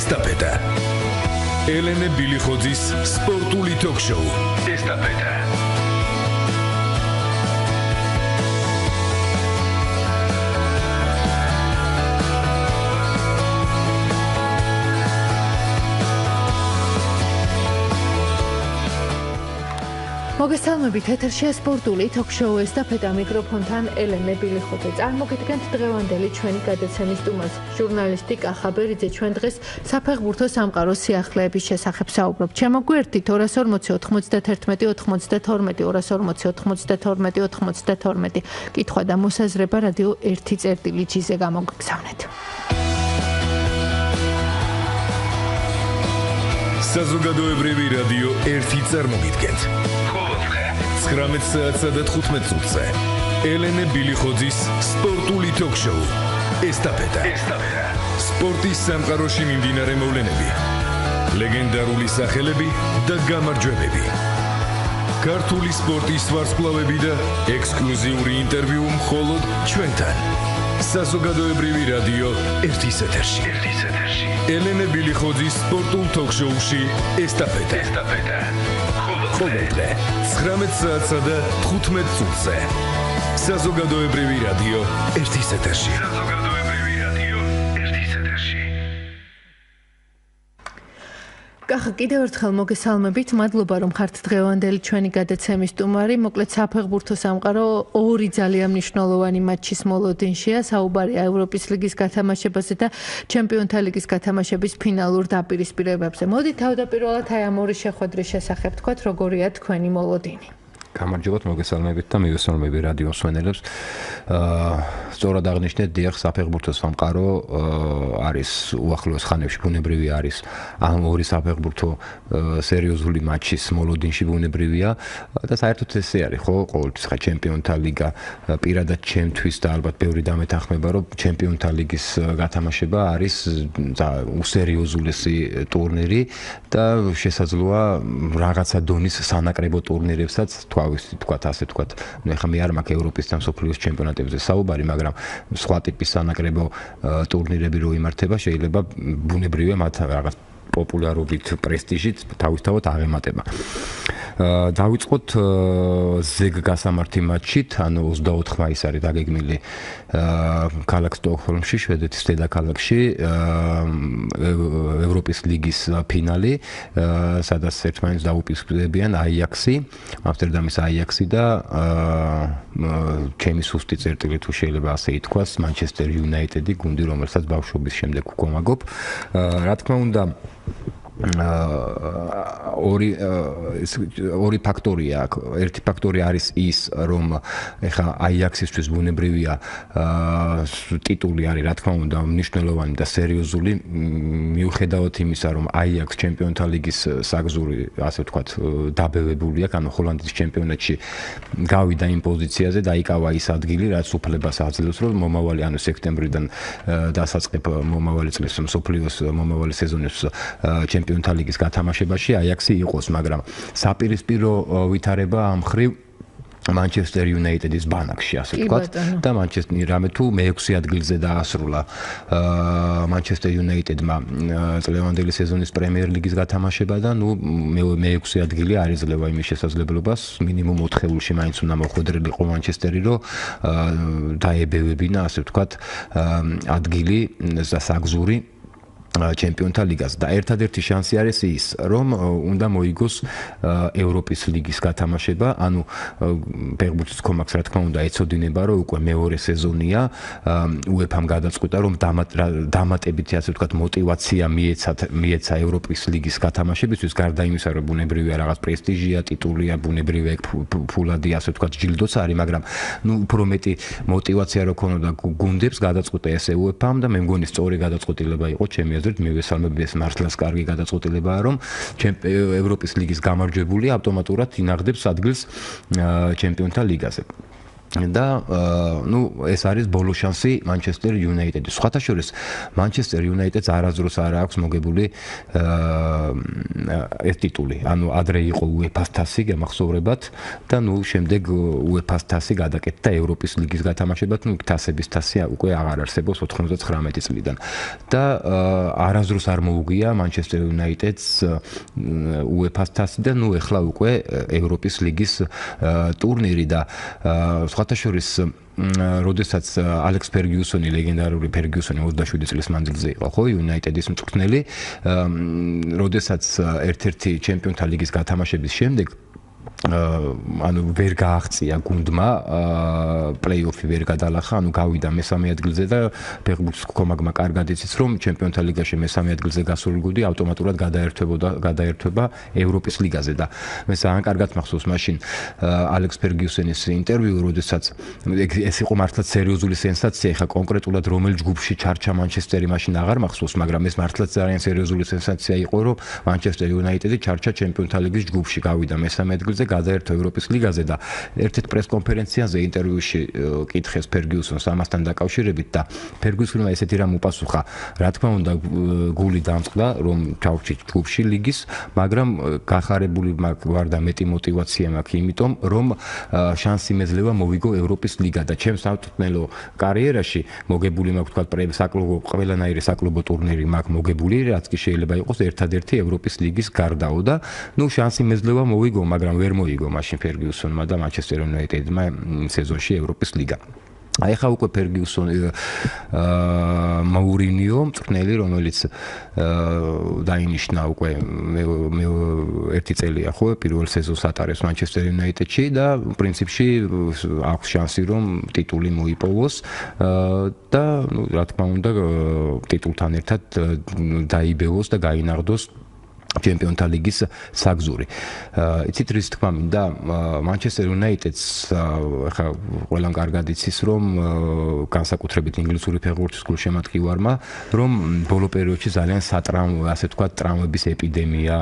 ესტაფეტა. ელენე ბილიხოძის სპორტული ток-შოუ ესტაფეტა. მოგესალმებით ეთერშია სპორტული თოქშოუ ესტაფეტა მიკროფონთან ელენე ბილიხოძე. წარმოგიდგენთ დღევანდელი ჩვენი გადაცემის თემას. ჟურნალისტი კახაბერიძე ჩვენ დღეს საფეხბურთო სამყაროს სიახლეების შესახებ საუბრობთ. შემოგვერთით 240-91-92-92-92-92 კითხვა და მოსაზრება რადიო 1 წერტილი ჯიზე გამოგვიგზავნეთ. საზოგადოებრივი რადიო 1 წარმოგიდგენთ. 19 საათსა და 15 წუთზე ელენე ბილიხოძის სპორტული ток-შოუ ესტაფეტა. ესტაფეტა. სპორტის სამყაროში მიმდინარე მოვლენები, ლეგენდარული სახელები და გამარჯვებები. ქართული სპორტის ვარსკვლავები და ექსკლუზიური ინტერვიუ მხოლოდ ჩვენთან. საზოგადოებრივი რადიო ერთის ეთერში. ერთის ეთერში. ელენე ბილიხოძის სპორტულ ток-შოუში ესტაფეტა. ესტაფეტა. ყოველდღე 19 საათსა და 15 წუთზე. საზოგადოებრივი რადიო ერთის ეთერში. საზოგადოებრივი კახა კიდევ ერთხელ მოგესალმებით. მადლობა რომ ხართ დღევანდელი ჩვენი გადაცემის სტუმარი. მოკლედ საფეხბურთო სამყარო ორი ძალიან მნიშვნელოვანი მატჩის მოლოდინშია. საუბარია ევროპის ლიგის გათამაშებაზე და ჩემპიონთა ლიგის გათამაშების ფინალურ დაპირისპირებებზე. მოდი თავდაპირველად აი ამ ორი შეხვედრის შესახებ თქვათ როგორია თქვენი მოლოდინი გამარჯობათ მოგესალმებით და მივესალმები რადიო სვენელებს. აა სწორად აღნიშნეთ დიახ საფეხბურთო სამყარო არის უახლოეს ხანებში ბუნებრივი არის ამ ორი საფეხბურთო სერიოზული მატჩის მოლოდინში ბუნებრივია და საერთოდ ესე არის ხო ყოველთვის ხა ჩემპიონთა ლიგა პირადად ჩემთვის და ალბათ ბევრი დამეთანხმება რომ ჩემპიონთა ლიგის გათამაშება არის უსერიოზულესი ტურნირი და შესაძლოა რაღაცა დონის სანაკრებო ტურნირებსაც თქვა თავისი თქვა ასე თქვა ნუ ეხლა მე არ მაქვს ევროპის და სოფლიოს ჩემპიონატებზე საუბარი მაგრამ სხვა ტიპის სანაკრებო ტურნირები რო იმართება შეიძლება ბუნებრივია მათ რაღაც პოპულარობით პრესტიჟით თავისთავად აღემატება დავიწყოთ ზეგ გასამართი მატჩით, ანუ 24 მაისს არის დაგეგმილი ქალაქ სტოკჰოლმში, შვედეთის დედაქალაქში ევროპის ლიგის ფინალი, სადაც ერთმანეთს დაუპირისპირებიან აიაქსი, ამსტერდამის აიაქსი და ჩემი სუსტი წერტილი თუ შეიძლება ასე ითქვას, მანჩესტერ იუნაიტედი, გუნდი, რომელსაც ბავშვობის შემდეგ უგომაგობ. რა თქმა უნდა, ორი ორი ფაქტორია აქ. ერთი ფაქტორი არის ის, რომ ეხა აიაქსისთვის ბუნებრივია ტიტული არის, რა თქმა უნდა, მნიშვნელოვანი და სერიოზული. მიუხედავად იმისა, რომ აიაქს ჩემპიონთა ლიგის საგზური, ასე ვთქვათ, დაბევებული აქვს, ანუ ჰოლანდიის ჩემპიონატში გავიდა იმ პოზიციაზე და იკავა ის ადგილი, რაც უფლებას აძლევს, რომ მომავალი, ანუ სექტემბრიდან დასაწყებ მომავალი წლის მსოფლიოს მომავალი სეზონის ჩემპიონატი ჩემპიონთა ლიგის გათამაშებაში აიაქსი იყოს, მაგრამ საპირისპირო ვითარება ამ ხრივ მანჩესტერ იუნაიტედის ბანაკში ასე ვთქვათ და მანჩესტერი რამე თუ მეექვსე ადგილზე დაასრულა მანჩესტერ იუნაიტედმა წლევანდელი სეზონის პრემიერ ლიგის გათამაშება და ნუ მეექვსე ადგილი არ ეძლევა იმის შესაძლებლობას მინიმუმ 4 ხეულში მაინც უნდა მოხვედრილიყო მანჩესტერი რომ დაებევებინა ასე ვთქვათ ადგილი და საგზური ჩემპიონთა ლიგას. და ერთადერთი შანსი არის ის, რომ უნდა მოიგოს ევროპის ლიგის გათამაშება, ანუ ფეხბურთის კომაქს რა თქმა უნდა ეცოდინება, რომ უკვე მეორე სეზონია. უეფამ გადაწყვიტა, რომ დამატებითი ასე ვთქვათ мотиваცია მიეცა მიეცა ევროპის ლიგის გათამაშებისთვის, გარდა იმისა, რომ ბუნებრივია რაღაც პრესტიჟია, ტიტულია, ბუნებრივია ფულადი ასე ვთქვათ ჯილდოც არის, მაგრამ ну უფრო მეტი мотиваცია რო ქონოდა გუნდებს გადაწყვიტა ესე უეფამ და მე მგონი სწორი გადაწყვეტილება იყო ჩემი აზრით მივესალმები ეს მართლაც კარგი გადაწყვეტილებაა რომ ევროპის ლიგის გამარჯვებული ავტომატურად ინახდებს ადგილს ჩემპიონთა ლიგაზე და ნუ ეს არის ბოლო შანსი манчестер იუნაიტედის. სხვათა შორის манчестер იუნაიტედს არაზრუს არ აქვს მოგებული ეს ტიტული. ანუ ადრე იყო UEFA-ს თასი გამახსოვრებად და ნუ შემდეგ UEFA-ს თასი გადაკეთდა ევროპის ლიგის გათამაშებად, ნუ თასების თასი უკვე აღარ არსებობს 99 წლიდან. და არაზრუს არ მოუგია манчестер იუნაიტედს UEFA-ს თასი და ნუ ეხლა უკვე ევროპის ლიგის ტურნირი და სხვათა შორის როდესაც ალექს ფერგიუსონი ლეგენდარული ფერგიუსონი 27 წლის მანძილზე იყო ხო იუნაიტედის მწვრთნელი როდესაც ერთ-ერთი ჩემპიონთა ლიგის გათამაშების შემდეგ ანუ ვერ გააღწია გუნდმა პლეიოფი ვერ გადალახა ანუ გავიდა მესამე ადგილზე და ფეხბურთის კომაგმა კარგად იცის რომ ჩემპიონთა ლიგაში მესამე ადგილზე გასული გუნდი ავტომატურად გადაერთვებოდა გადაერთვება ევროპის ლიგაზე და მე ძალიან კარგად მახსოვს მაშინ ალექს ფერგიუსენის ინტერვიუ როდესაც ეს იყო მართლაც სერიოზული სენსაცია ხა კონკრეტულად რომელ ჯგუფში ჩარჩა მანჩესტერი მაშინ აღარ მახსოვს მაგრამ ეს მართლაც ძალიან სერიოზული სენსაცია იყო რომ მანჩესტერ იუნაიტედი ჩარჩა ჩემპიონთა ლიგის ჯგუფში გავიდა მესამე ადგილზე ადგილზე გადაერთო ევროპის ლიგაზე და ერთ-ერთ პრესკონფერენციაზე ინტერვიუში კითხეს ფერგიუსონს ამასთან დაკავშირებით და ფერგიუსონმა ესეთი რამ უპასუხა. რა თქმა უნდა გული დამწყდა რომ ჩავჩი ჯგუფში ლიგის მაგრამ გახარებული მაგوار და მეტი мотиваცია მაქვს იმიტომ რომ შანსი მეძლევა მოვიგო ევროპის ლიგა და ჩემს სამწვრთნელო კარიერაში მოგებული მაქვს თქვა საკლუბო ყველანაირი საკლუბო ტურნირი მაქვს მოგებული რაც კი შეიძლება იყოს ერთადერთი ევროპის ლიგის გარდაო და ნუ შანსი მეძლევა მოვიგო მაგრამ ვერ მოიგო მაშინ ფერგიუსონმა და მანჩესტერ იუნაიტედმა სეზონში ევროპის ლიგა. აი ხა უკვე ფერგიუსონი აა მაურინიო მწვრთნელი რომელიც აა დაინიშნა უკვე მე მე ერთი წელია ხო პირველ სეზონს ატარებს მანჩესტერ იუნაიტედში და პრინციპში აქვს შანსი რომ ტიტული მოიპოვოს აა და ნუ რა თქმა უნდა ტიტულთან ერთად დაიბევოს და გაინაღდოს ჩემპიონთა ლიგის საგზური. იცით რის თქმა მინდა მანჩესტერ იუნაიტედს ხა ყველამ კარგად იცის რომ განსაკუთრებით ინგლისური ფეხბურთის გულშემატკივარმა რომ ბოლო პერიოდში ძალიან სატრამო ასე თქვა ტრამვების ეპიდემია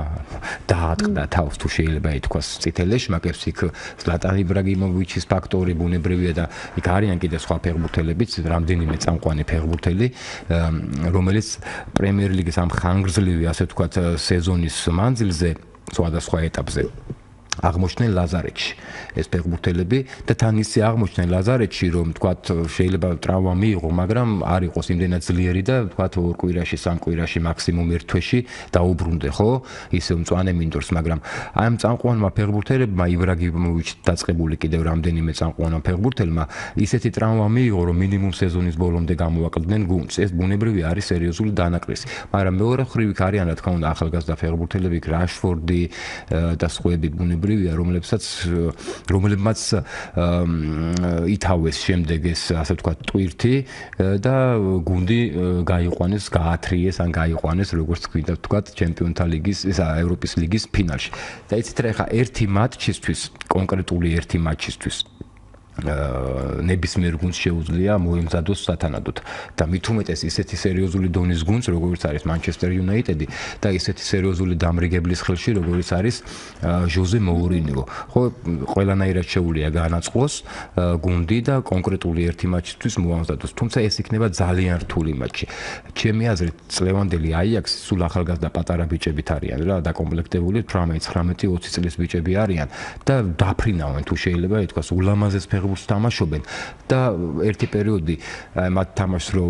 დაატყდა თავს თუ შეიძლება ითქვას წითელ ეშმაკებს იქ ზლატან იბრაგიმოვიჩის ფაქტორი ბუნებრივია და იქ არიან კიდე სხვა ფეხბურთელებიც რამდენიმე წამყვანი ფეხბურთელი რომელიც პრემიერ ლიგის ამ ხანგრძლივი ასე თქვა სეზონ სეზონის მანძილზე სხვადასხვა ეტაპზე აღმოჩნდნენ ლაზარეთში. ეს ფეხბურთელები და თან ისე აღმოჩნდნენ ლაზარეთში რომ თქვათ შეიძლება ტრავმა მიიღო მაგრამ არ იყოს იმდენად ძლიერი და თქვათ ორ კვირაში სამ კვირაში მაქსიმუმ ერთ თვეში დაუბრუნდე ხო? ისე მწვანე მინდორს მაგრამ აი ამ წამყვანმა ფეხბურთელებმა იბრაგიმოვიჩ დაწყებული კიდევ რამდენიმე წამყვანმა ფეხბურთელმა ისეთი ტრავმა მიიღო რომ მინიმუმ სეზონის ბოლომდე გამოაკლდნენ გუნდს. ეს ბუნებრივი არის სერიოზული დანაკლისი. მაგრამ მეორე ხრივი არიან რა თქმა უნდა ახალგაზრდა ფეხბურთელები რაშფორდი და სხვაები ბუნებრივი ბუნებრივია, რომლებსაც რომლებმაც ითავეს შემდეგ ეს ასე ვთქვათ ტვირთი და გუნდი გაიყვანეს, გაათრიეს ან გაიყვანეს როგორც გვინდა ვთქვათ ჩემპიონთა ლიგის ესა ევროპის ლიგის ფინალში. და იცით რა ხა ერთი მატჩისთვის, კონკრეტული ერთი მატჩისთვის ნებისმიერ გუნდს შეუძლია მოემზადოს სათანადოდ. და უმეტეს ისეთი სერიოზული დონის გუნდს როგორც არის მანჩესტერ იუნაიტედი და ისეთი სერიოზული დამრიგებლის ხელში როგორც არის ჟოზე მოურინიო ხო ყველანაირად შეუულია განაწყოს გუნდი და კონკრეტული ერთი მატჩისთვის მოამზადოს. თუმცა ეს იქნება ძალიან რთული მატჩი. ჩემი აზრით წლევანდელი აიაქსი სულ ახალგაზრდა პატარა ბიჭებით არიან რა დაკომპლექტებული 18 19 20 წლის ბიჭები არიან და დაფრინავენ თუ შეიძლება ითქვას ულამაზეს ფეხ ფეხბურთს თამაშობენ. და ერთი პერიოდი მათ თამაშს რო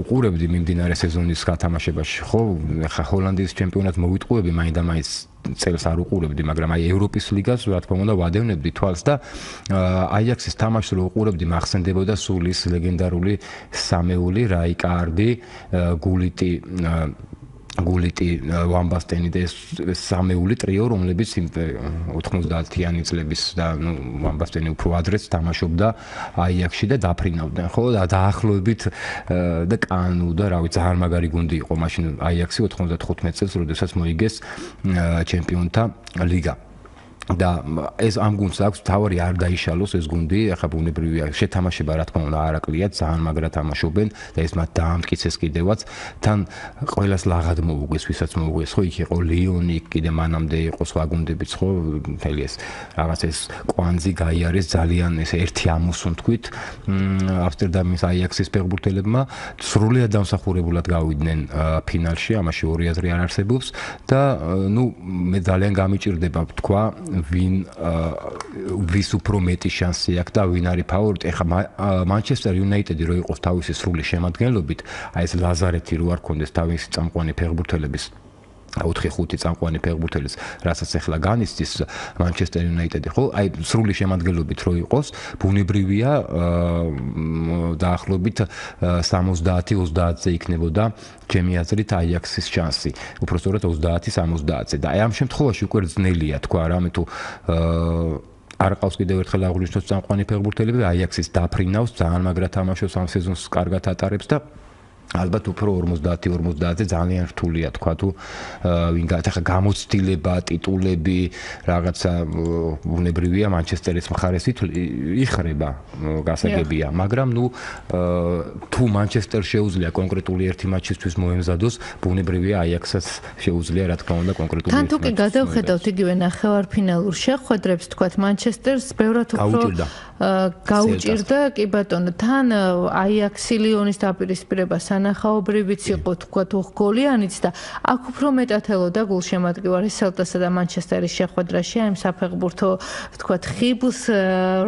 უყურებდი მიმდინარე სეზონის გათამაშებაში ხო? ხა ჰოლანდიის ჩემპიონატს მოვიტყუები მაინდა-მაინც წელს არ უყურებდი, მაგრამ აი ევროპის ლიგას რა თქმა უნდა ვადევნებდი თვალს და აიაქსის თამაშს რო უყურებდი, მახსენდებოდა სულის ლეგენდარული სამეული რაიკარდი, გულიტი გულიტი ვამბასტენი და ეს სამეული ტრიო რომლებიც 90-იანი წლების და ნუ ვამბასტენი უფრო ადრეც თამაშობდა აიაქსში და დაფრინავდნენ ხო? და დაახლოებით და კანუ და რავი ძალიან მაგარი გუნდი იყო მაშინ აიაქსი 95 წელს როდესაც მოიგეს ჩემპიონთა ლიგა და ეს ამ გუნდს აქვს თავარი არ დაიშალოს ეს გუნდი. ახლა ბუნებრივია შეთამაშება რა თქმა უნდა არაკლია ძალიან მაგრა თამაშობენ და ეს მათ დაამტკიცეს კიდევაც. თან ყოველას ლაღად მოუგეს ვისაც მოუგეს. ხო იქ იყო ლიონი კიდე მანამდე იყო სხვა გუნდებიც ხო? მთელი ეს რაღაც ეს კვანძი გაიარეს ძალიან ეს ერთი ამოსუნ თქვით. ამსტერდამის აიაქსის ფეხბურთელებმა სრულიად დამსახურებულად გავიდნენ ფინალში. ამაში ორი აზრი არ არსებობს და ნუ მე ძალიან გამიჭirdება თქვა ვინ ვის უფრო მეტი შანსი აქვს და ვინ არის ფავორიტი. ეხლა მანჩესტერ იუნაიტედი რო იყოს თავისი სრული შემადგენლობით, აი ეს ლაზარეთი რო არ კონდეს თავისი წამყვანი ფეხბურთელების 4-5 წამყვანი ფეხბურთელის, რასაც ახლა განიცდის მანჩესტერ იუნაიტედი, ხო? აი სრული შემადგენლობით რო იყოს, ბუნებრივია დაახლოებით 70-30-ზე იქნებოდა ჩემი აზრით აიაქსის შანსი. უпростоრად 30-70-ზე და აი ამ შემთხვევაში უკვე ძნელია თქვა რამე თუ არ ყავს კიდევ ერთხელ აღნიშნოთ წამყვანი ფეხბურთელები აიაქსის დაფრინავს ძალიან მაგრად თამაშობს ამ სეზონს კარგად ატარებს და ალბათ უფრო 50-50-ზე ძალიან რთულია თქვა თუ ვინ გაახა გამოცდილება, ტიტულები, რაღაცა უნებრივია მანჩესტერის მხარესით იხრება გასაგებია, მაგრამ ნუ თუ მანჩესტერ შეუძლია კონკრეტული ერთი მატჩისთვის მოემზადოს, უნებრივია აიაქსას შეუძლია რა თქმა უნდა კონკრეტული თან თუ კი გადავხედავთ იგივე ნახევარფინალურ შეხვედრებს, თქვა მანჩესტერს ბევრად უფრო გაუჭირდა კი ბატონო თან აიაქსი ლიონის დაპირისპირება სანახაობრივიც იყო თქვა თუ გოლიანიც და აქ უფრო მეტად ელოდა გულშემატკივარი სელტასა და მანჩესტერის შეხვედრაში აი საფეხბურთო თქვა ხიბლს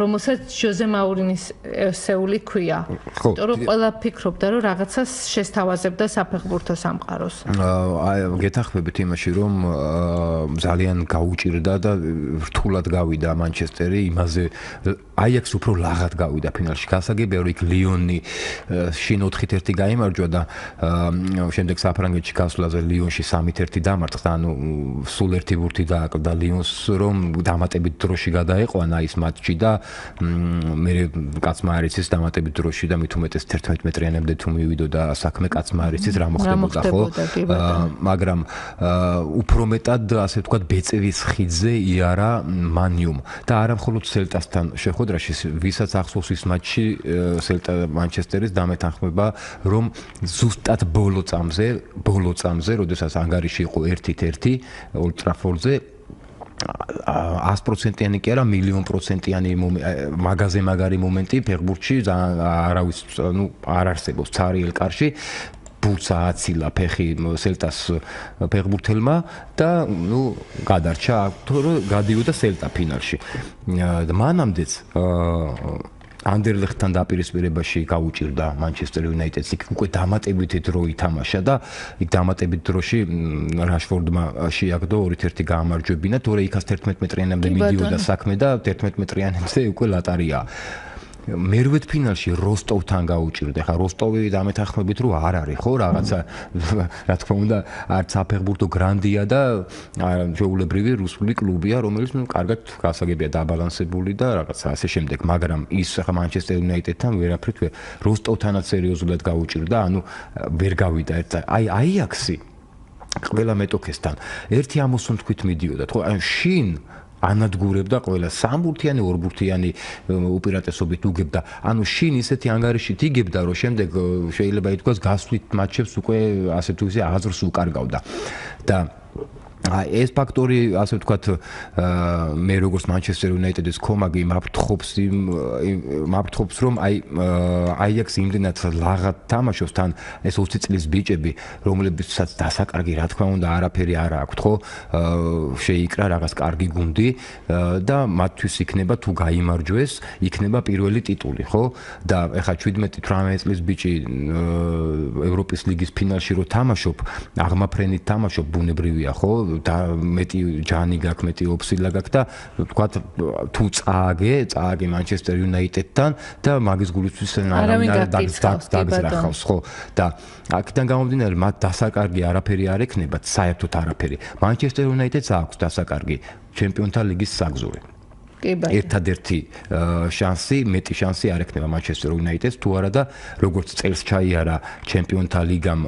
რომელსაც ჟოზე მაურინის ესეული ქვია. იმიტომ რომ ყველა ფიქრობდა რომ რაღაცას შესთავაზებდა საფეხბურთო სამყაროს. აი გეთახმებით იმაში რომ ძალიან გაუჭირდა და რთულად გავიდა მანჩესტერი იმაზე აი აიაქსს უფრო ლაღად გავიდა ფინალში. გასაგებია რომ იქ ლიონი შინ 4-1 გაიმარჯვა და შემდეგ საფრანგეთში გასვლაზე ლიონში 3-1 დამარცხდა. და ანუ სულ ერთი ბურთი დააკლდა ლიონს რომ დამატებით დროში გადაეყვანა ის მატჩი და მე კაცმა არ იცის დამატებით დროში და მით უმეტეს 11 მეტრიანამდე თუ მივიდო და საქმე კაცმა არ იცის რა მოხდებოდა ხო მაგრამ უფრო მეტად ასე ვთქვათ ბეწევის ხიძზე იარა მანიუმ. და არა მხოლოდ სელტასთან შეხვედრაში ვისაც ახსოვს ის მატჩი სელტა მანჩესტერის დამეთანხმება რომ ზუსტად ბოლო წამზე ბოლო წამზე როდესაც ანგარიში იყო 1-1 ულტრაფორზე 100%-იანი კი არა, მილიონ პროცენტიანი მაგაზე მაგარი მომენტი ფეხბურთში არავის ნუ არ არსებობს цаრიელ კარში ბუცა აცილა ფეხი სელტას ფეხბურთელმა და ნუ გადარჩა რომ გადიოდა სელტა ფინალში. მანამდეც ანდერლეხთან დაპირისპირებაში გაუჭირდა მანჩესტერ იუნაიტედს. იქ უკვე დამატებითი დრო ითამაშა და იქ დამატებით დროში რაშფორდმა შეაგდო 2-1 გაამარჯვებინა თორე იქას 11 მეტრიანამდე მიდიოდა საქმე და 11 მეტრიანამდე უკვე ლატარია მერვეთ ფინალში როსტოვთან გაუჭირდა. ხა როსტოვი დამეთანხმებით რომ არ არის ხო? რაღაცა რა თქმა უნდა არც აფეხბურთო გრანდია და შეულებრივი რუსული კლუბია, რომელიც ნუ კარგად გასაგებია დაბალანსებული და რაღაცა ასე შემდეგ, მაგრამ ის ხა მანჩესტერ იუნაიტედთან ვერაფრით ვერ როსტოვთანაც სერიოზულად გაუჭირდა, ანუ ვერ გავიდა ერთ აი აიაქსი ყველა მეტოქესთან ერთი ამოსუნ თქვით მიდიოდა. ხო აი შინ ანადგურებდა ყველა სამბურთიანი ორბურთიანი უპირატესობით უგებდა. ანუ შინ ისეთი ანგარიშით იგებდა რომ შემდეგ შეიძლება ითქვას გასვლით მატჩებს უკვე ასე თუ ისე აზრს უკარგავდა. და ეს ფაქტორი ასე ვთქვათ მე როგორც მანჩესტერ იუნაიტედის კომაგი მაფრთხობს იმ მაფრთხობს რომ აი აიაქსი იმდენად ლაღად თამაშობს თან ეს 20 წლის ბიჭები რომლებსაც დასაკარგი რა თქმა უნდა არაფერი არ აქვთ ხო? შეიკრა რაღაც კარგი გუნდი და მათთვის იქნება თუ გამოიმარჯვეს იქნება პირველი ტიტული ხო? და ეხა 17-18 წლის ბიჭი ევროპის ლიგის ფინალში რო თამაშობ აღმაფრენით თამაშობ ბუნებრივია ხო და მეტი ჯანი გაქვს, მეტი ოფსილა გაქვს და თქვა თუ წააგე, წააგე მანჩესტერ იუნაიტედთან და მაგის გულისთვის დაგზრახავს, ხო? და აქედან გამომდინარე, მათ დასაკარგი არაფერი არ ექნებათ, საერთოდ არაფერი. მანჩესტერ იუნაიტედს აქვს დასაკარგი ჩემპიონთა ლიგის საგზური. ერთადერთი შანსი, მეტი შანსი არ ექნება Manchester United-ს. თუ არა და როგორც წელს ჩაიარა ჩემპიონთა ლიგამ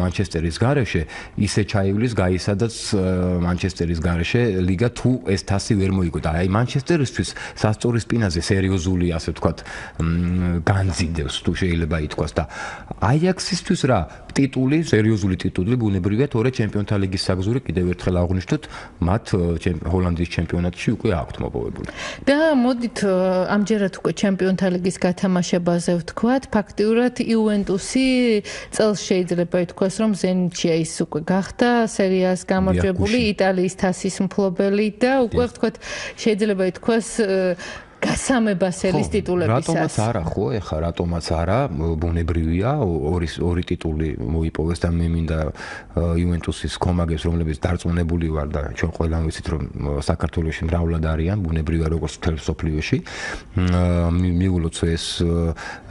Manchester-ის გარეშე, ისე ჩაივლის გაისადაც Manchester-ის გარეშე ლიგა თუ ეს თასი ვერ მოიგო და აი Manchester-ისთვის სასწორის პინაზე სერიოზული ასე ვთქვათ განძიდევს თუ შეიძლება ითქვას და Ajax-ისთვის რა ტიტული, სერიოზული ტიტული ბუნებრივია, თორე ჩემპიონთა ლიგის საგზური კიდევ ერთხელ აღნიშნოთ, მათ ჰოლანდიის ჩემპიონატში უკვე აქვთ მოპოვებული. და მოდით ამჯერად უკვე ჩემპიონთა ლიგის გათამაშებაზე ვთქვათ, ფაქტიურად იუვენტუსი წელს შეიძლება ითქვას, რომ ზენიტშია ის უკვე გახდა სერიას გამარჯვებული იტალიის თასის მფლობელი და უკვე ვთქვათ შეიძლება ითქვას გასამებას ელის ტიტულებისას. რატომაც არა ხო, ეხა რატომაც არა, ბუნებრივია, ორი ორი ტიტული მოიპოვეს და მე მინდა იუვენტუსის კომაგებს, რომლებიც დარწმუნებული ვარ და ჩვენ ყველამ ვიცით, რომ საქართველოსში მრავლად არიან, ბუნებრივია როგორც მთელ სოფლიოში. მიულოც ეს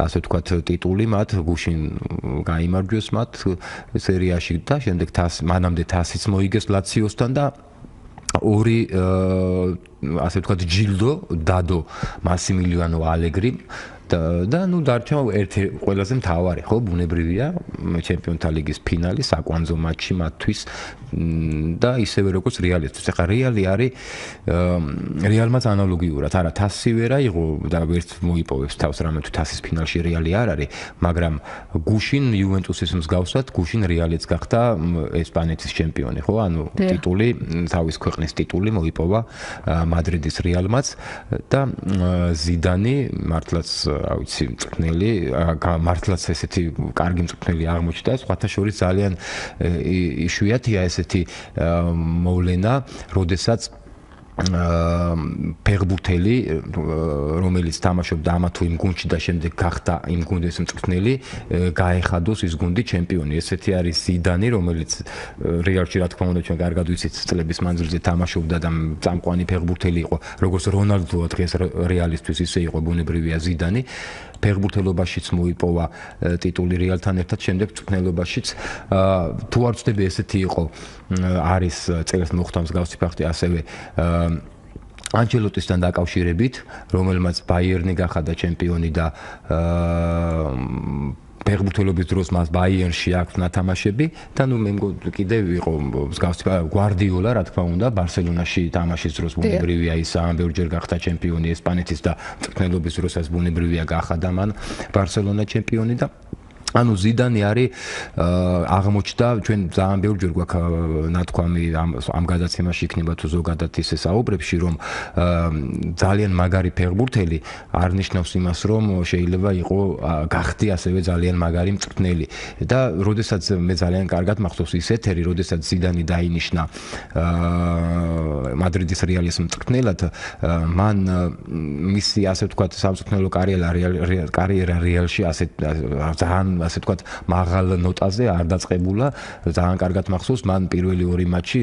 ასე ვთქვათ ტიტული მათ გუშინ გამოიმარჯვეს მათ სერიაში და შემდეგ თას მანამდე თასიც მოიგეს ლაციოსთან და ორი ასე ვთქვათ ჯილდო დადო მასიმილიანო ალეგრი და და ნუ დარჩა ერთი ყველაზე მთავარი ხო ბუნებრივია ჩემპიონთა ლიგის ფინალი საკვანძო მატჩი მათთვის და ისევე როგორც რეალისტს ეხა რეალი არის რეალმაც ანალოგიურად. არა თასი ვერა იღო და ვერც მოიპოვებს თავს რამე თუ თასის ფინალში რეალი არ არის მაგრამ გუშინ იუვენტუსის მსგავსად გუშინ რეალიც გახდა ესპანეთის ჩემპიონი ხო? ანუ ტიტული თავის ქვეყნის ტიტული მოიპოვა მადრიდის რეალმაც და ზიდანი მართლაც რა ვიცი მწკნელი მართლაც ესეთი კარგი მწკნელი აღმოჩნდა. სხვათა შორის ძალიან იშვიათია ესეთი მოვლენა როდესაც ფერბურთელი რომელიც თამაშობდა ამა თუ იმ გუნდში და შემდეგ გახდა იმ გუნდის მწვრთნელი გაეხადოს ის გუნდი ჩემპიონი. ესეთი არის ზიდანი რომელიც რეალში რა თქმა უნდა ჩვენ კარგად ვიცით წლების მანძილზე თამაშობდა და წამყვანი ფერბურთელი იყო როგორც რონალდოა დღეს რეალისტვის ისე იყო ბუნებრივია ზიდანი ფერბურთელობაშიც მოიპოვა ტიტული რეალთან ერთად შემდეგ მწვრთნელობაშიც თუ არ ვწდები ესეთი იყო არის წელს მოხდა მსგავსი ფაქტი ასევე ანჯელოტისთან დაკავშირებით, რომელმაც ბაიერნი გახადა ჩემპიონი და ფეხბურთელობის დროს მას ბაიერნში აქვს ნათამაშები და ნუ მე მგონი კიდევ იყო მსგავსი გვარდიოლა, რა თქმა უნდა, ბარსელონაში თამაშის დროს ბუნებრივია ის ამბერჯერ გახდა ჩემპიონი ესპანეთის და წვრთნელობის დროსაც ბუნებრივია გახადა მან ბარსელონა ჩემპიონი და ანუ ზიდანი არის აღმოჩნდა ჩვენ ძალიან ბევრჯერ გვაქვს ნათქვამი ამ ამ გადაცემაში იქნება თუ ზოგადად ისე საუბრებში რომ ძალიან მაგარი ფეხბურთელი არ ნიშნავს იმას რომ შეიძლება იყო გახდი ასევე ძალიან მაგარი მწვრთნელი. და როდესაც მე ძალიან კარგად მახსოვს ის ეთერი როდესაც ზიდანი დაინიშნა მადრიდის რეალის მწვრთნელად მან მისი ასე ვთქვათ სამწვრთნელო კარიერა კარიერა რეალში ასე ძალიან ასე ვთქვათ, მაღალ ნოტაზე არ დაწყებულა. ძალიან კარგად მახსოვს, მან პირველი ორი მატჩი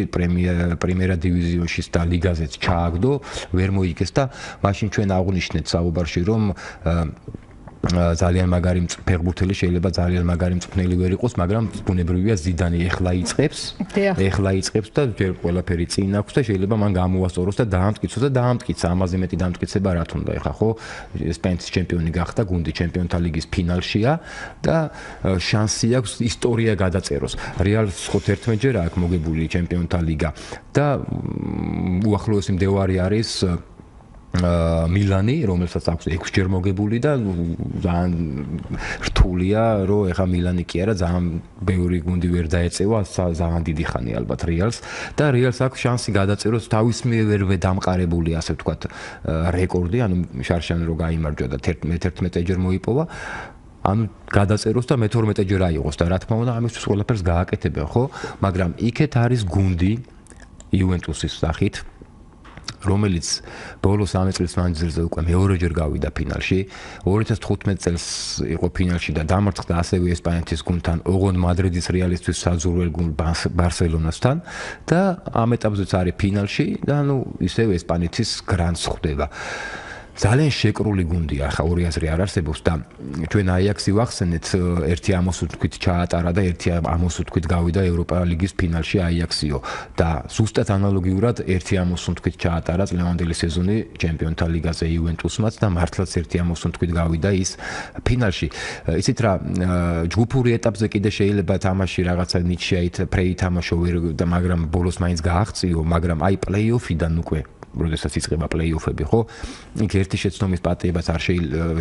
პრემიერა დივიზიონში და ლიგაზეც ჩააგდო, ვერ მოიგეს და მაშინ ჩვენ აღნიშნეთ საუბარში, რომ ძალიან მაგარი ფეხბურთელი შეიძლება ძალიან მაგარი მწვრთნელი ვერ იყოს, მაგრამ ბუნებრივია ზიდანი ეხლა იწખებს. ეხლა იწખებს და ჯერ ყველაფერი წინ აქვს და შეიძლება მან გამოასწოროს და დაამტკიცოს და დაამტკიცა ამაზე მეტი დამტკიცება რა თქმა უნდა. ეხლა ხო სპენცის ჩემპიონი გახდა, გუნდი ჩემპიონთა ლიგის ფინალშია და შანსი აქვს ისტორია გადაწეროს. რეალს ხო 11 ჯერ აქვს მოგებული ჩემპიონთა ლიგა და უახლოესი მდევარი არის მილანი, რომელსაც აქვს 6 ჯერ მოგებული და ძალიან რთულია, რომ ეხა მილანი კი არა, ძალიან ბევრი გუნდი ვერ დაეწევა, ძალიან დიდი ხანი ალბათ რეალს და რეალს აქვს შანსი გადაწეროს თავის მიერვე დამყარებული, ასე ვთქვათ, რეკორდი, ანუ შარშან რო გამოიმარჯვა და 11 ჯერ მოიპოვა. ანუ გადაწეროს და მე-12 ჯერ აიღოს და რა თქმა უნდა ამისთვის ყველაფერს გააკეთებენ, ხო? მაგრამ იქეთ არის გუნდი იუვენტუსის სახით, რომელიც ბოლოს 3 წლის მანძილზე უკვე მეორეჯერ გავიდა ფინალში. 2015 წელს იყო ფინალში და დამარცხდა ასევე ესპანეთის გუნდთან ოღონდ მადრიდის რეალისტვის საძურველ გუნდ ბარსელონასთან და ამ ეტაპზეც არის ფინალში და ნუ ისევ ესპანეთის გრანდს ხვდება ძალიან შეკრული გუნდია, ახლა ორი აზრი არ არსებობს და ჩვენ აიაქსი ვახსენეთ, ერთი ამოს უთქვით ჩაატარა და ერთი ამოს უთქვით გავიდა ევროპა ლიგის ფინალში აიაქსიო და ზუსტად ანალოგიურად ერთი ამოს უთქვით ჩაატარა წლევანდელი სეზონი ჩემპიონთა ლიგაზე იუვენტუსმაც და მართლაც ერთი ამოს უთქვით გავიდა ის ფინალში. იცით რა, ჯგუფური ეტაპზე კიდე შეიძლება თამაში რაღაცა ნიჩიაით ფრეი თამაშო ვერ და მაგრამ ბოლოს მაინც გააღწიო, მაგრამ აი პლეიოფიდან უკვე როდესაც იწყება პლეიოფები, ხო? იქ ერთი შეცდომის პატიებაც არ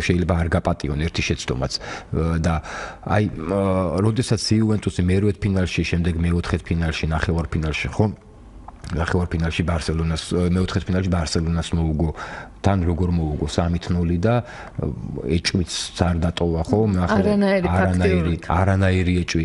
შეიძლება არ გაპატიონ ერთი შეცდომაც და აი როდესაც იუვენტუსი მერვეთ ფინალში, შემდეგ მეოთხეთ ფინალში, ნახევარფინალში, ხო? ნახევარფინალში ბარსელონას მეოთხე ფინალში ბარსელონას მოუგო თან როგორ მოუგო 3-0 და ეჭვიც არ დატოვა ხო არანაირი არანაირი არანაირი ეჭვი.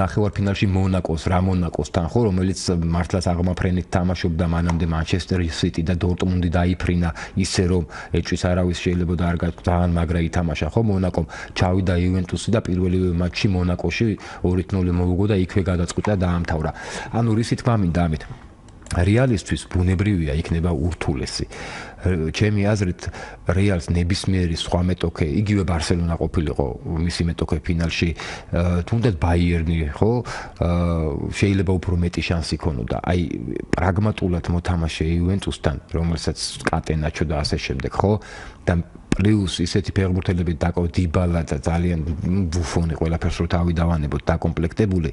ნახევარფინალში მონაკოს რა მონაკოს თან ხო? რომელიც მართლაც აღმაფრენით თამაშობდა მანამდე მანჩესტერ სიტი და დორტმუნდი დაიფრინა ისე რომ ეჭვის არავის შეიძლება და არ ძალიან მაგრა ითამაშა ხო? მონაკომ ჩავიდა იუვენტუსი და პირველი მატჩი მონაკოში 2-0 მოუგო და იქვე გადაწყვიტა და დაამთავრა. ანუ რისით თქმა მინდა ამით რეალისტვის ბუნებრივია იქნება ურთულესი. ჩემი აზრით რეალს ნებისმიერი სხვა მეტოქე, იგივე ბარსელონა ყოფილიყო მისი მეტოქე ფინალში, თუნდაც ბაიერნი, ხო? შეიძლება უფრო მეტი შანსი ქონოდა. აი პრაგმატულად მოთამაშე იუვენტუსთან, რომელსაც კატენაჩო და ასე შემდეგ, ხო? და პლუს ისეთი ფეხბურთელები დაკო დიბალა და ძალიან ბუფონი ყველაფერს რო თავი დავანებოთ დაკომპლექტებული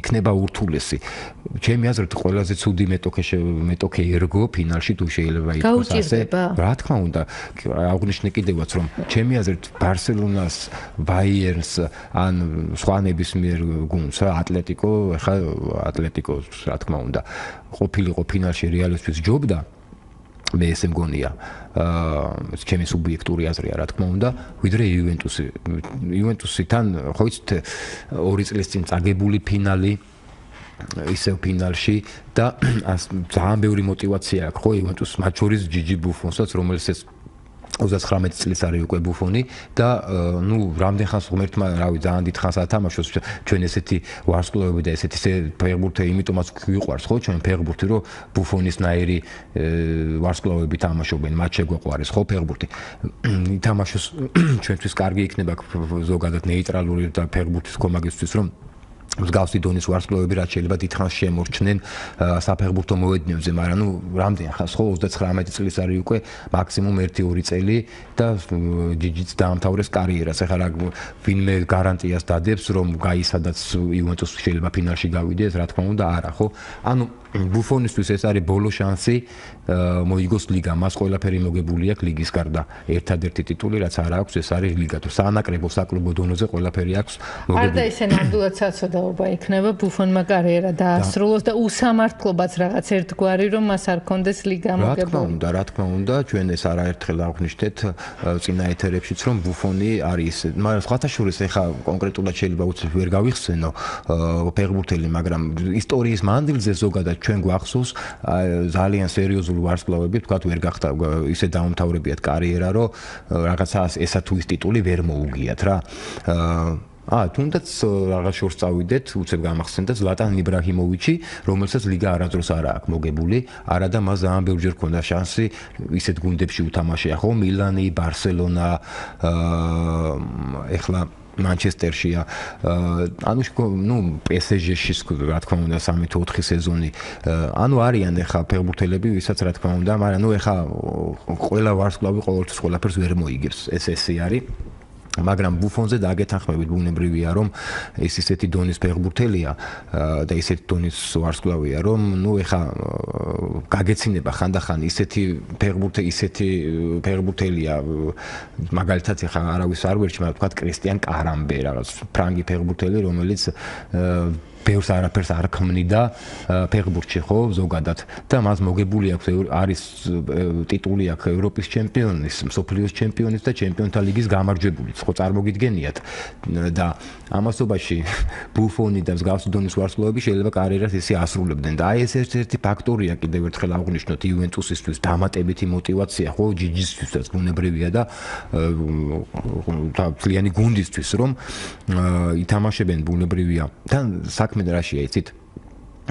იქნება ურთულესი. ჩემი აზრით ყველაზე ცუდი მეტოქე მეტოქე ერგო ფინალში თუ შეიძლება იყოს ასე. რა თქმა უნდა აღნიშნე კიდევაც რომ ჩემი აზრით ბარსელონას ბაიერნს ან სხვა ნებისმიერ გუნდს რა ატლეტიკო ხა ატლეტიკოს რა თქმა უნდა ყოფილიყო ფინალში რეალისტვის ჯობდა მე ესე მგონია აა ჩემი სუბიექტური აზრია რა თქმა უნდა ვიდრე იუვენტუსი იუვენტუსიდან ხო ვიცით ორი წლის წინ წაგებული ფინალი ისევ ფინალში და ძალიან ბევრი мотивация აქვს ხო იუვენტუსს მათ შორის ჯიჯი ბუფონსაც რომელსაც 29 წლის არის უკვე ბუფონი და ნუ რამდენ ხანს ღმერთმა რავი ძალიან დიდ ხანს ათამაშოს ჩვენ ესეთი ვარსკვლავები და ესეთი ფეგბურთი იმიტომაც გვიყვარს ხო? ჩვენ ფეგბურთი რომ ბუფონის ნაირი ვარსკვლავები თამაშობენ მათ შეგვეყვარეს ხო ფეგბურთი ითამაშოს ჩვენთვის კარგი იქნება ზოგადად ნეიტრალური და ფეგბურთის კომაგისთვის რომ მსგავსი დონის ვარსკვლავები რაც შეიძლება დიდხანს შემორჩნენ საფეხბურთო მოედნებზე, მაგრამ ნუ რამდენი ხანს ხო 39 წლის არის უკვე მაქსიმუმ 1-2 წელი და ჯიჯიც დაამთავრეს კარიერას. ეხლა რა ვინმე გარანტიას დადებს რომ გაისადაც იუვენტუსი შეიძლება ფინალში გავიდეს, რა თქმა უნდა არა, ხო? ანუ ბუფონისთვის ეს არის ბოლო შანსი მოიგოს ლიგა. მას ყველაფერი მოგებული აქვს ლიგის გარდა. ერთადერთი ტიტული რაც არ აქვს, ეს არის ლიგა. თუ საანაკრებო საკლუბო დონეზე ყველაფერი აქვს მოგებული. არ და ისე ნამდვილად საცოდაობა იქნება ბუფონმა კარიერა დაასრულოს და usამართლობაც რაღაც ერთგვარი რომ მას არ კონდეს ლიგა მოგებული. რა თქმა უნდა, რა თქმა უნდა, ჩვენ ეს არაერთხელ აღნიშნეთ წინა ეთერებშიც რომ ბუფონი არის, მაგრამ სხვათა შორის ეხა კონკრეტულად შეიძლება უცებ ვერ გავიხსენო ფეხბურთელი, მაგრამ ისტორიის მანძილზე ზოგადად ჩვენ გვახსოვს ძალიან სერიოზული ვარსკვლავები, თქვა თუ ვერ გახდა ისე დაუმთავრებიათ კარიერა, რომ რაღაცა ესა თუ ის ტიტული ვერ მოუგიათ რა. აა თუნდაც რაღაც შორს წავიდეთ, უცებ გამახსენდა ზლატან იბრაჰიმოვიჩი, რომელსაც ლიგა არადროს არ აქვს მოგებული, არა და მას ძალიან ბევრჯერ ჰქონდა შანსი ისეთ გუნდებში უთამაშია, ხო, მილანი, ბარსელონა, აა ეხლა მანჩესტერშია ანუ ნუ პსჟ-ში რა თქმა უნდა 3 თუ 4 სეზონი ანუ არიან ეხა ფეხბურთელები ვისაც რა თქმა უნდა მაგრამ ნუ ეხა ყველა ვარსკვლავი ყოველთვის ყველაფერს ვერ მოიგებს. ეს ესე არის. მაგრამ ბუფონზე დაგეთანხმებით ბუნებრივია რომ ეს ისეთი დონის ფეხბურთელია და ისეთი დონის ვარსკვლავია რომ ნუ ეხა გაგეცინება ხანდახან ისეთი ფეხბურთე ისეთი ფეხბურთელია მაგალითად ეხა არავის არ ვერჩი მაგრამ თქვა კრისტიან კარამბე რაღაც ფრანგი ფეხბურთელი რომელიც ბევრს არაფერს არ ქმნიდა ფეხბურთში ხო ზოგადად. და მას მოგებული აქვს არის ტიტული აქვს ევროპის ჩემპიონის, მსოფლიოს ჩემპიონის და ჩემპიონთა ლიგის გამარჯვებულიც ხო წარმოგიდგენიათ. და ამასობაში ბუფონი და მსგავსი დონის ვარსკვლავები შეიძლება კარიერას ისე ასრულებდნენ. და აი ეს ერთ-ერთი ფაქტორია კიდევ ერთხელ აღვნიშნოთ იუვენტუსისთვის. დამატებითი мотивация ხო ჯიჯისთვისაც ბუნებრივია და და ძალიანი გუნდისთვის რომ ითამაშებენ ბუნებრივია. და საქმე რაშია იცით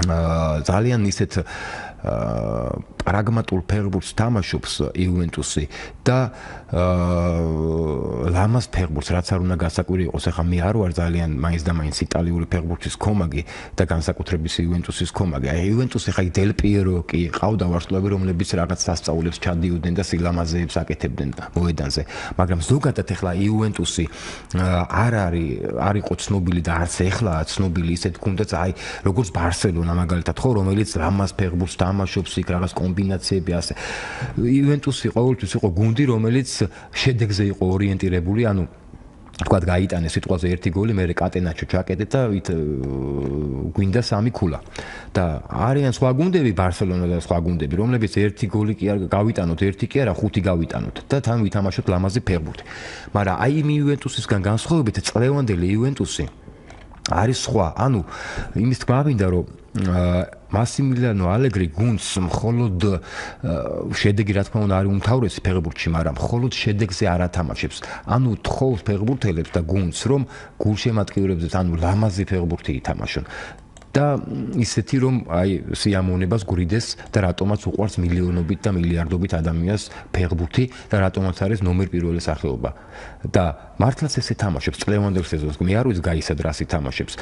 აა ძალიან ისეთ აა პრაგმატულ ფეხბურთს თამაშობს იუვენტუსი და აა ლამას ფეხბურთს რაც არ უნდა გასაკვირი იყოს, ახლა მე არ ვარ ძალიან მაინც და მაინც იტალიური ფეხბურთის კომაგი და განსაკუთრებით იუვენტუსის კომაგი. აი იუვენტუსი ხაი დელ პიერო კი ყავდა ვარსკვლავი, რომლებიც რაღაც სასწაულებს ჩადიოდნენ და სილამაზეებს აკეთებდნენ მოედანზე. მაგრამ ზოგადად ახლა იუვენტუსი არ არის არ იყო ცნობილი და არც ეხლაა ცნობილი ისეთ თუნდაც აი როგორც ბარსელონა მაგალითად ხო, რომელიც რამას ფეხბურთს თამაშობს იქ რაღაც კომბინაციები ასე. იუვენტუსი ყოველთვის იყო გუნდი, რომელიც შედეგზე იყო ორიენტირებული, ანუ თქვა გაიტანე სიტყვაზე ერთი გოლი, მე კატენაჩო ჩაკეტე და ვით გვინდა სამი ქულა. და არიან სხვა გუნდები, ბარსელონა და სხვა გუნდები, რომლებიც ერთი გოლი კი არ გავიტანოთ, ერთი კი არა, ხუთი გავიტანოთ და თან ვითამაშოთ ლამაზი ფეხბურთი. მაგრამ აი იუვენტუსისგან განსხვავებით, წლევანდელი იუვენტუსი არის სხვა. ანუ იმის თქმა მინდა რომ მასიმილიანო ალეგრი გუნდს მხოლოდ შედეგი რა თქმა უნდა არის უმთავრესი ფეხბურთში, მაგრამ მხოლოდ შედეგზე არ ათამაშებს. ანუ თხოვს ფეხბურთელებს და გუნდს რომ გულშემატკივრებზე ანუ ლამაზი ფეხბურთი ითამაშონ. და ისეთი რომ აი სიამოვნებას გრიდეს და რატომაც უყვარს მილიონობით და მილიარდობით ადამიანს ფეხბურთი და რატომაც არის ნომერ პირველი სახეობა. და მართლაც ესე თამაშობს წლევანდელ სეზონს მე არ ვიცი გაისად რას ითამაშებს.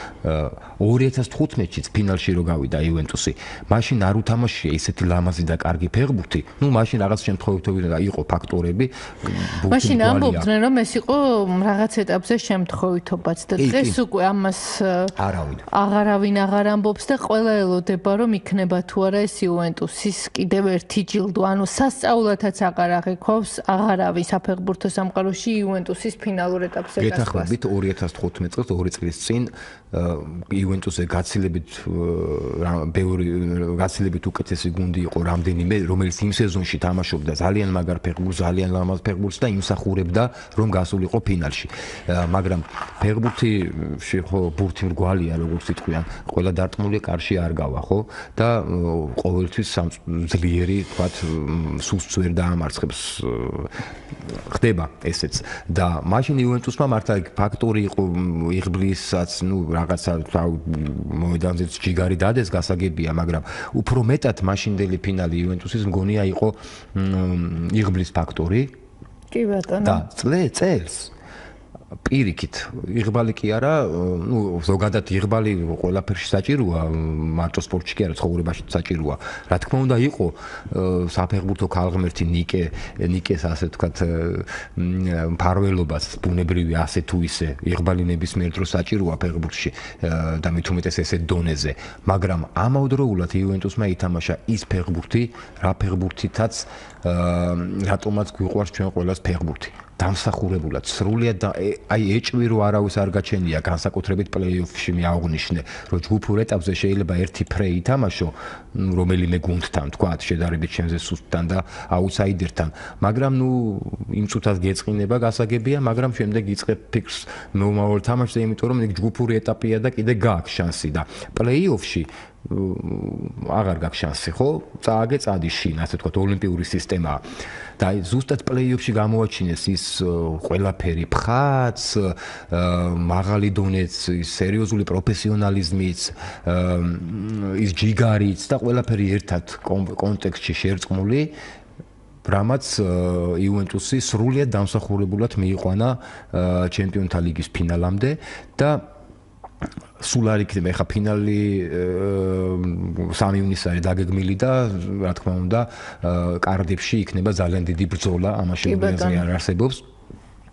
2015-ში ფინალში რო გავიდა იუვენტუსი მაშინ არ უთამაშია ისეთი ლამაზი და კარგი ფეხბურთი. ну მაშინ რაღაც შემთხვევებთან იყო ფაქტორები მაშინ ამბობდნენ რომ ეს იყო რაღაც ეტაპზე შემთხვევითობაც და დღეს უკვე ამას არავინ. აღარავინ აღარ ამბობს და ყველა ელოდება რომ იქნება თუ არა ეს იუვენტუსის კიდევ ერთი ჯილდო ანუ სასწაულათაც აღარ აღიქოვს აღარავის საფეხბურთო სამყაროში იუვენტუსის ფინალურ ეტაპზე გასვლა. გეთახმებით 2015 წელს 2 წლის წინ იუვენტუსზე გაცილებით ბევრი გაცილებით უკეთესი გუნდი იყო რამდენიმე რომელიც იმ სეზონში თამაშობდა ძალიან მაგარ ფეხბურთს, ძალიან ლამაზ ფეხბურთს და იმსახურებდა რომ გასულიყო ფინალში. მაგრამ ფეხბურთი ხო ბურთი მრგვალია როგორც იტყვიან, ყველა დარტყმული კარში არ გავა, ხო? და ყოველთვის ძლიერი, თქვათ, სუსტს ვერ დაამარცხებს ხდება ესეც და მაშინ იუვენტუსმა მართლა ფაქტორი იყო იღბლისაც ნუ რაღაცა მოედანზე ჯიგარი დადეს გასაგებია მაგრამ უფრო მეტად მაშინდელი ფინალი იუვენტუსის მგონია იყო იღბლის ფაქტორი. კი ბატონო. და წელს პირიქით. იღბალი კი არა ნუ ზოგადად იღბალი ყველაფერში საჭიროა მარტო სპორტში კი არა ცხოვრებაში საჭიროა. რა თქმა უნდა იყო საფეხბურთო ქალღმერთი ნიკე ნიკეს ასე ვთქვათ ფარველობას ბუნებრივი ასე თუ ისე იღბალი ნებისმიერ დროს საჭიროა ფეხბურთში და მით უმეტეს ესე დონეზე. მაგრამ ამავდროულად იუვენტუსმა ითამაშა ის ფეხბურთი რა ფეხბურთითაც რატომაც გვიყვარს ჩვენ ყველას ფეხბურთი დამსახურებულად სრულად აი ეჭვი რო არავის არ გაჩენია განსაკუთრებით პლეიოფში მე აღნიშნე რომ ჯგუფურ ეტაპზე შეიძლება ერთი ფრეი თამაშო რომელიმე გუნდთან თქვა შედარებით ჩემზე სუსტთან და აუთსაიდერთან მაგრამ ნუ იმ წუთას გეწყინება გასაგებია მაგრამ შემდეგ იწყებ ფიქრს ნორმალურ თამაშზე იმიტომ რომ იქ ჯგუფური ეტაპია და კიდე გააქვს შანსი და პლეიოფში აღარ გაქვს შანსი, ხო? წააგე წადი შინ, ასე ვთქვათ, ოლიმპიური სისტემაა. და ზუსტად პლეიოფში გამოაჩინეს ის ყველაფერი ფხაც, მაღალი დონეც, სერიოზული პროფესიონალიზმიც, ის ჯიგარიც და ყველაფერი ერთად კონტექსტში შერწყმული. რამაც იუვენტუსი სრულიად დამსახურებულად მიიყვანა ჩემპიონთა ლიგის ფინალამდე და სულ არ იქნება ხა ფინალი 3 ივნისს არის დაგეგმილი და რა თქმა უნდა კარდიფში იქნება ძალიან დიდი ბრძოლა ამაში არ არსებობს.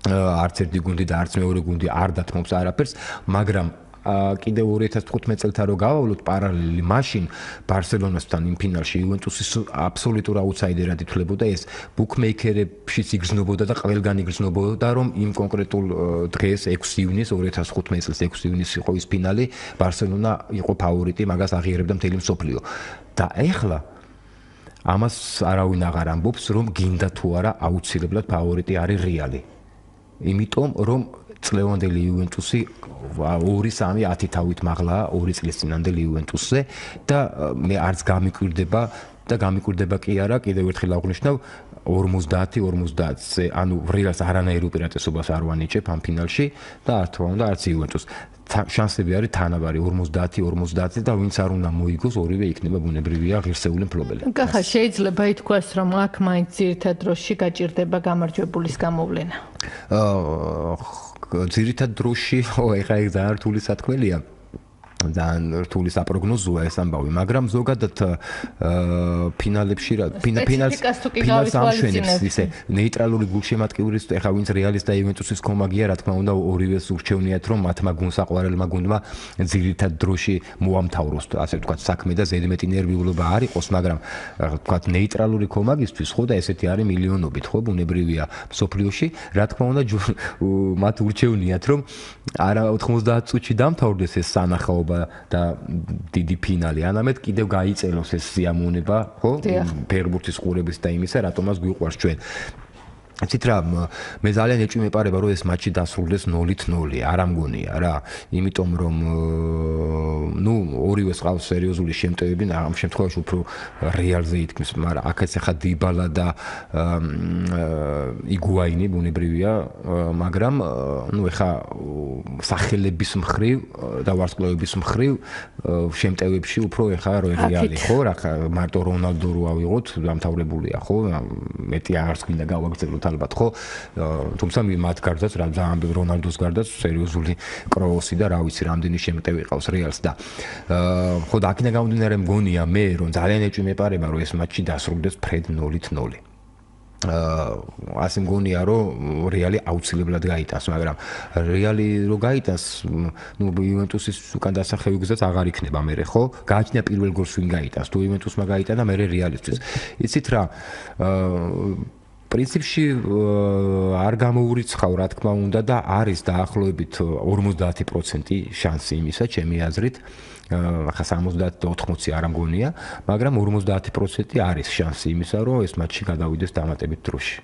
არც ერთი გუნდი და არც მეორე გუნდი არ დათმობს არაფერს მაგრამ კიდე 2015 წელთან რო გავავლოთ პარალელი მაშინ ბარსელონასთან იმ ფინალში იუვენტუსის აბსოლუტურ აუთსაიდერად ითვლებოდა ეს ბუკმეიკერებში იგრძნობოდა და ყველგან იგრძნობოდა რომ იმ კონკრეტულ დღეს 6 ივნისს 2015 წელს 6 ივნისს იყო ის ფინალი ბარსელონა იყო ფავორიტი მაგას აღიარებდა მთელი მსოფლიო. და ეხლა ამას არავინ აღარ ამბობს რომ გინდა თუ არა აუცილებლად ფავორიტი არის რეალი. იმიტომ რომ წლევანდელი იუვენტუსი 2-3 10 თავით მაღლა 2 წლის წინანდელი იუვენტუსზე და მე არც გამიკვირდება და გამიკვირდება კი არა, კიდევ ერთხელ აღვნიშნავ 50 50-ზე, ანუ ვრილას არანაირ უპირატესობას არ ვანიჭებ ამ ფინალში და არ თქმა უნდა არც იუვენტუს. შანსები არის თანაბარი 50-50 და ვინც არ უნდა მოიგოს, ორივე იქნება ბუნებრივია ღირსეული მფლობელი. კახა შეიძლება ითქვას, რომ აქ მაინც ძირითად დროში გაჭირდება გამარჯვებულის გამოვლენა. აა ძირითად დროში, ხო, ეხა ეგ ძალიან რთული სათქმელია. ძალიან რთული საპროგნოზოა ეს ამბავი, მაგრამ ზოგადად ფინალებში რა ფინალს ფინალს ამშვენებს ისე ნეიტრალური გულშემატკივრის ეხა ვინც რეალის და იუვენტუსის კომაგია, რა თქმა უნდა, ორივეს ურჩევნიათ, რომ მათმა გუნსაყვარელმა გუნდმა ძირითად დროში მოამთავროს, ასე ვთქვათ, საქმე და ზედმეტი ნერვიულობა არ იყოს, მაგრამ ვთქვათ, ნეიტრალური კომაგისთვის ხო და ესეთი არის მილიონობით, ხო, ბუნებრივია სოფლიოში, რა თქმა უნდა, მათ ურჩევნიათ, რომ არა 90 წუთში დამთავრდეს ეს სანახაობა მოგება და დიდი ფინალი. ანამედ კიდევ გაიწელოს ეს სიამოვნება, ხო? ფერბურთის ყურების და იმისა, რატომაც გვიყვარს ჩვენ. იცით რა მე ძალიან ეჭვი მეპარება რომ ეს მატჩი დასრულდეს 0-0 არ ამგონია რა. იმიტომ რომ ნუ ორივე ყავს სერიოზული შემტევები ამ შემთხვევაში უფრო რეალზე ითქმის მაგრამ აქაც ახლა იბალა და იგუაინი ბუნებრივია მაგრამ ნუ ახლა სახელების მხრივ და ვარსკვლავების მხრივ შემტევებში უფრო ახლა რეალი ხო რა მარტო რონალდო რო ავიღოთ დამთავრებულია ხო მეტი აღარც გინდა გავაგზავნოთ ალბათ ხო თუმცა მათ გარდაც რა ძალიან რონალდოს გარდაც სერიოზული კროუსი და რა ვიცი რამდენი შემტევი ყავს რეალს და ხო და აქინა გამომდინარე მგონია მე რომ ძალიან ეჭვი მეპარება რომ ეს მატჩი დასრულდეს ფრედ 0-0 აა ასე მგონია რომ რეალი აუცილებლად გაიტანს, მაგრამ რეალი რო გაიტანს, ნუ იუვენტუსის უკან დასახევი გზაც აღარ იქნება მე ხო? გააჩნია პირველ გოლს ვინ გაიტანს, თუ იუვენტუსმა გაიტანა, მე რეალისტვის. იცით რა, აა პრინციპში არ გამოურიცხავ რა თქმა უნდა და არის დაახლოებით 50% შანსი იმისა, ჩემი აზრით. ახლა 70-80 არ ამგონია, მაგრამ 50% არის შანსი იმისა, რომ ეს მატჩი გადავიდეს დამატებით დროში.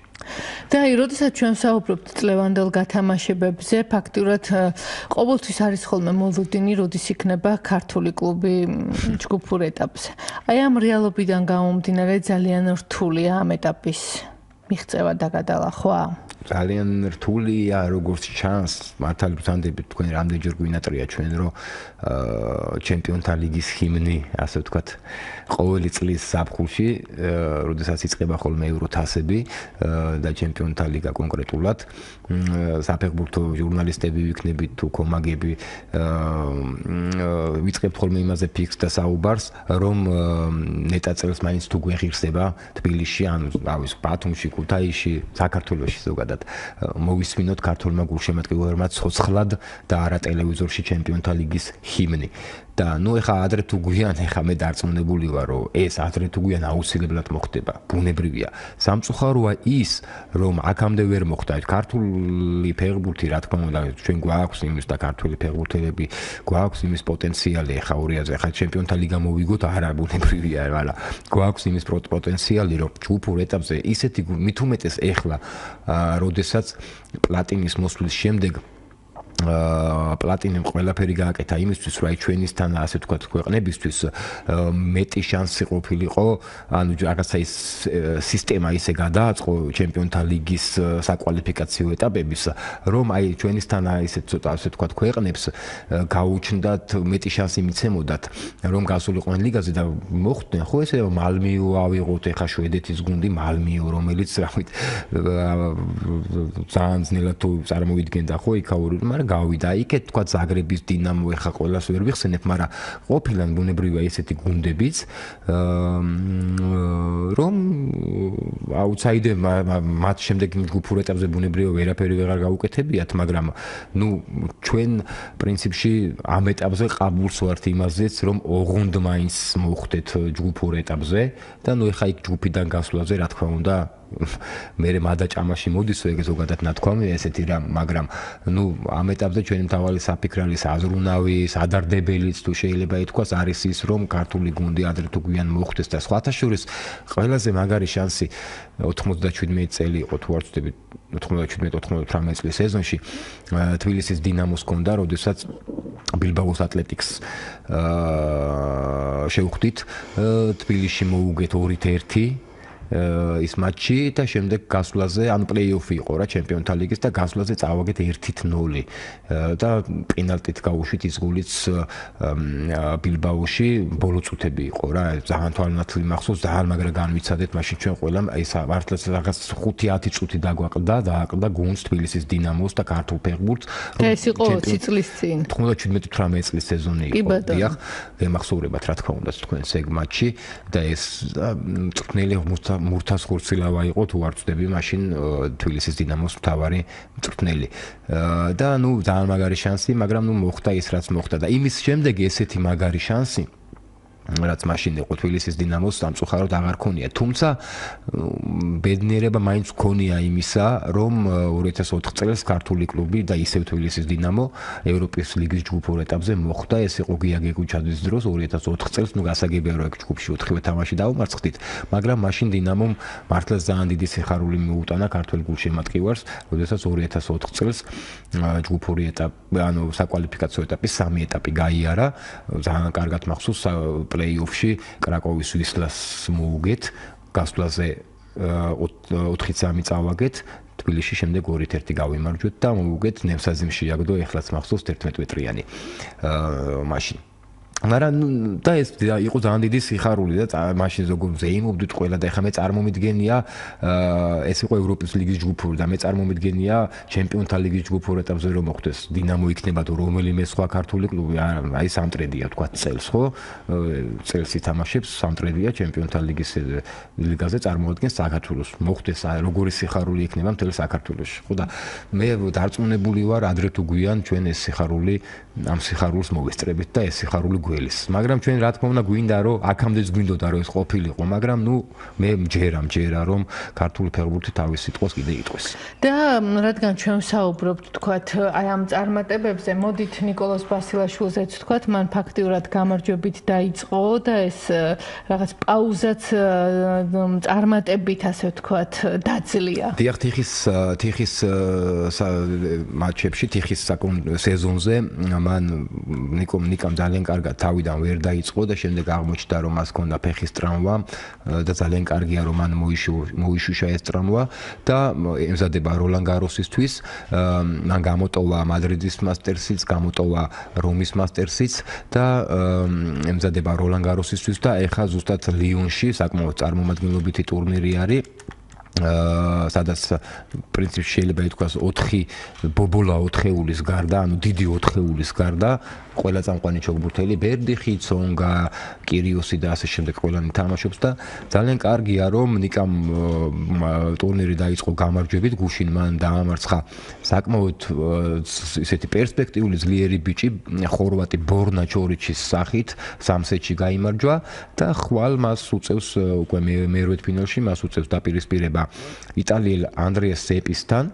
და აი, როდესაც ჩვენ საუბრობთ წლევანდელ გათამაშებებზე, ფაქტურად ყოველთვის არის ხოლმე მოლოდინი, როდის იქნება ქართული კლუბი ჯგუფურ ეტაპზე. აი, ამ რეალობიდან გამომდინარე ძალიან რთულია ამ ეტაპის მიღწევა და გადალახვა? ძალიან რთულია როგორც ჩანს მართალი ბრთანდები თქვენ რამდენჯერ გვინატრია ჩვენ რომ ჩემპიონთა ლიგის ჰიმნი ასე ვთქვათ ყოველი წლის საფხულში როდესაც იწყება ხოლმე ევროთასები და ჩემპიონთა ლიგა კონკრეტულად საფეხბურთო ჟურნალისტები ვიქნებით თუ კომაგები ვიწყებთ ხოლმე იმაზე ფიქს და საუბარს რომ ნეტა წელს მაინც თუ გვეღირსება თბილისში ანუ რავის ბათუმში ქუთაისში საქართველოში ზოგადად. მოვისმინოთ ქართულმა გულშემატკივრებმა ცოცხლად და არა ტელევიზორში ჩემპიონთა ლიგის ჰიმნი და ნუ ეხა ადრე თუ გვიან ეხა მე დარწმუნებული ვარ რომ ეს ადრე თუ გვიან აუცილებლად მოხდება ბუნებრივია. სამწუხაროა ის რომ აქამდე ვერ მოხდა ქართული ფეხბურთი რა თქმა უნდა ჩვენ გვაქვს იმის და ქართული ფეხბურთელები გვაქვს იმის პოტენციალი ეხა ორიაზე ეხა ჩემპიონთა ლიგა მოვიგოთ არა ბუნებრივია რა გვაქვს იმის პოტენციალი რომ ჯგუფურ ეტაპზე ისეთი მithumetes ეხლა როდესაც პლატინის მოსვლის შემდეგ პლატინემ ყველაფერი გააკეთა იმისთვის, რომ აი ჩვენისთან ასე თქვა ქვეყნებისთვის მეტი შანსი ყოფილიყო, ანუ რაღაცა ის სისტემა ისე გადააწყო ჩემპიონთა ლიგის საკვალიფიკაციო ეტაპების, რომ აი ჩვენისთან ისე ცოტა ასე თქვა ქვეყნებს გაუჩნდათ მეტი შანსი მიცემოდათ, რომ გასულიყვნენ ლიგაზე და მოხვდნენ. ხო ესე მალმიო ავიღოთ ეხა შვედეთის გუნდი მალმიო, რომელიც რა ვიცი ძალიან ძნელად თუ წარმოვიდგენდა ხო იქაური, მაგრამ გავიდა. იქეთ თქვა ზაგრების დინამო ეხა ყოველას ვერ ვიხსენებ მაგრამ ყოფილან ბუნებრივია ესეთი გუნდებიც რომ აუთსაიდერ მათ შემდეგ ჯგუფურ ეტაპზე ბუნებრივია ვერაფერი ვეღარ გაუკეთებიათ მაგრამ ნუ ჩვენ პრინციპში ამ ეტაპზე ყაბულს ვართ იმაზეც რომ ოღონდ მაინც მოხვდეთ ჯგუფურ ეტაპზე და ნუ ეხა იქ ჯგუფიდან გასვლაზე რა თქმა უნდა მე მადაჭამაში მოდისო ეგ ზოგადად ნათქვამია ესეთი რა მაგრამ ნუ ამ ეტაპზე ჩვენი მთავარი საფიქრი არის აზრუნავი სადარდებელიც თუ შეიძლება ითქვას არის ის რომ ქართული გუნდი ადრე თუ გვიან მოხდეს და სხვათა შორის ყველაზე მაგარი შანსი 97 წელი იყო თუ არ ვწდები 97-98 წლის სეზონში თბილისის დინამოს კონდა როდესაც ბილბაოს ატლეტიკს აა შევხვდით თბილისში მოუგეთ 2-1 ის მატჩი და შემდეგ გასვლაზე ან პლეიოფი იყო რა ჩემპიონთა ლიგის და გასვლაზე წავაგეთ 1-0 და პენალტით გაუშვით ის გულიც ბილბაოში ბოლო წუთები იყო რა. ძალიან თვალნათლი მახსოვს ძალიან მაგრა განვიცადეთ მაშინ ჩვენ ყველა აი მართლაც რაღაც 5-10 წუთი დაგვაყდა და აყდა გუნდს თბილისის დინამოს და ქართულ ფეხბურთს ეს იყო ციწლის წინ. 97-18 წლის სეზონი იყო. დიახ ვემახსოვრებათ რა თქმა უნდა თქვენს ეგ მატჩი და ეს მწვრთნელი მურთას ხურცილავა იყო თუ არ ვწდები მაშინ თბილისის დინამოს მთავარი მწვრთნელი. და ნუ ძალიან მაგარი შანსი მაგრამ ნუ მოხდა ის რაც მოხდა და იმის შემდეგ ესეთი მაგარი შანსი რაც მაშინ იყო თბილისის დინამოს სამწუხაროდ აღარ ქონია. თუმცა ბედნიერება მაინც ქონია იმისა, რომ 2004 წელს ქართული კლუბი და ისევ თბილისის დინამო ევროპის ლიგის ჯგუფურ ეტაპზე მოხვდა. ეს იყო გია გეგუჩაძის დროს 2004 წელს, ნუ გასაგებია რომ ეგ ჯგუფში 4-ვე თამაში დაუმარცხდით, მაგრამ მაშინ დინამომ მართლაც ძალიან დიდი სიხარული მიუტანა ქართულ გულშემატკივარს, როდესაც 2004 წელს ჯგუფური ეტაპი, ანუ საკვალიფიკაციო ეტაპის სამი ეტაპი გაიარა. ძალიან კარგად მახსოვს პლეიოფში კრაკოვის ვისლას მოუგეთ გასვლაზე 4-3 წავაგეთ თბილისში შემდეგ 2-1 გავიმარჯვეთ და მოუგეთ ნევსაზიმში აგდო ეხლაც მახსოვს 11 მეტრიანი აა მაშინ მაგრამ და ეს იყო ძალიან დიდი სიხარული და მაშინ ზოგადად ზეიმობდით ყველა და ეხლა მე წარმომიდგენია ეს იყო ევროპის ლიგის ჯგუფური და მე წარმომიდგენია ჩემპიონთა ლიგის ჯგუფურ ეტაპზე რომ მოხდეს დინამო იქნება თუ რომელიმე სხვა ქართული კლუბი აი სამტრედია თქვა წელს ხო? წელს ითამაშებს სამტრედია ჩემპიონთა ლიგის ლიგაზე წარმოადგენს საქართველოს. მოხდეს როგორი სიხარული იქნება მთელ საქართველოში ხო და მე დარწმუნებული ვარ ადრე თუ გვიან ჩვენ ეს სიხარული ამ სიხარულს მოვესწრებით და ეს სიხარული გველს, მაგრამ ჩვენ რა თქმა უნდა გვინდა რომ აქამდეც გვინდოდა რომ ეს ყოფილიყო, მაგრამ ნუ მე მჯერა მჯერა რომ ქართული ფეხბურთი თავის სიტყვას კიდე იტყვის. და რადგან ჩვენ საუბრობთ თქვათ აი ამ წარმატებებზე, მოდით نيكოლოზ ბასილაშვილზეც თქვათ, მან ფაქტიურად გამარჯვებით დაიწყო და ეს რაღაც პაუზაც წარმატებით ასე ვთქვათ დაძლია. დიახ, თიხის თიხის მატჩებში, თიხის საკონ სეზონზე მან ნიკომ ნიკამ ძალიან კარგად თავიდან ვერ დაიწყო და შემდეგ აღმოჩნდა რომ მას ჰქონდა ფეხის ტრამვა და ძალიან კარგია რომ მან მოიშუშა ეს ტრამვა და ემზადება როლან გაროსისთვის მან გამოტოვა მადრიდის მასტერსიც გამოტოვა რომის მასტერსიც და ემზადება როლან გაროსისთვის და ეხა ზუსტად ლიონში საკმაოდ წარმომადგენლობითი ტურნირი არის სადაც პრინციპში შეიძლება ითქვას 4 ბობოლა 4-ეულის გარდა, ანუ დიდი 4-ეულის გარდა ყველა წამყვანი ჩოგბურთელი, ბერდიხი, ცონგა, კირიოსი და ასე შემდეგ ყველანი თამაშობს და ძალიან კარგია რომ ნიკამ ტურნირი დაიწყო გამარჯვებით, გუშინ მან დაამარცხა საკმაოდ ისეთი პერსპექტიული ძლიერი ბიჭი, ხორვატი ბორნა ჩორიჩის სახით სამსეთში გამარჯვა და ხვალ მას უწევს უკვე მერვეთ ფინალში მას უწევს დაპირისპირება იტალიელ ანდრიას სეპისთან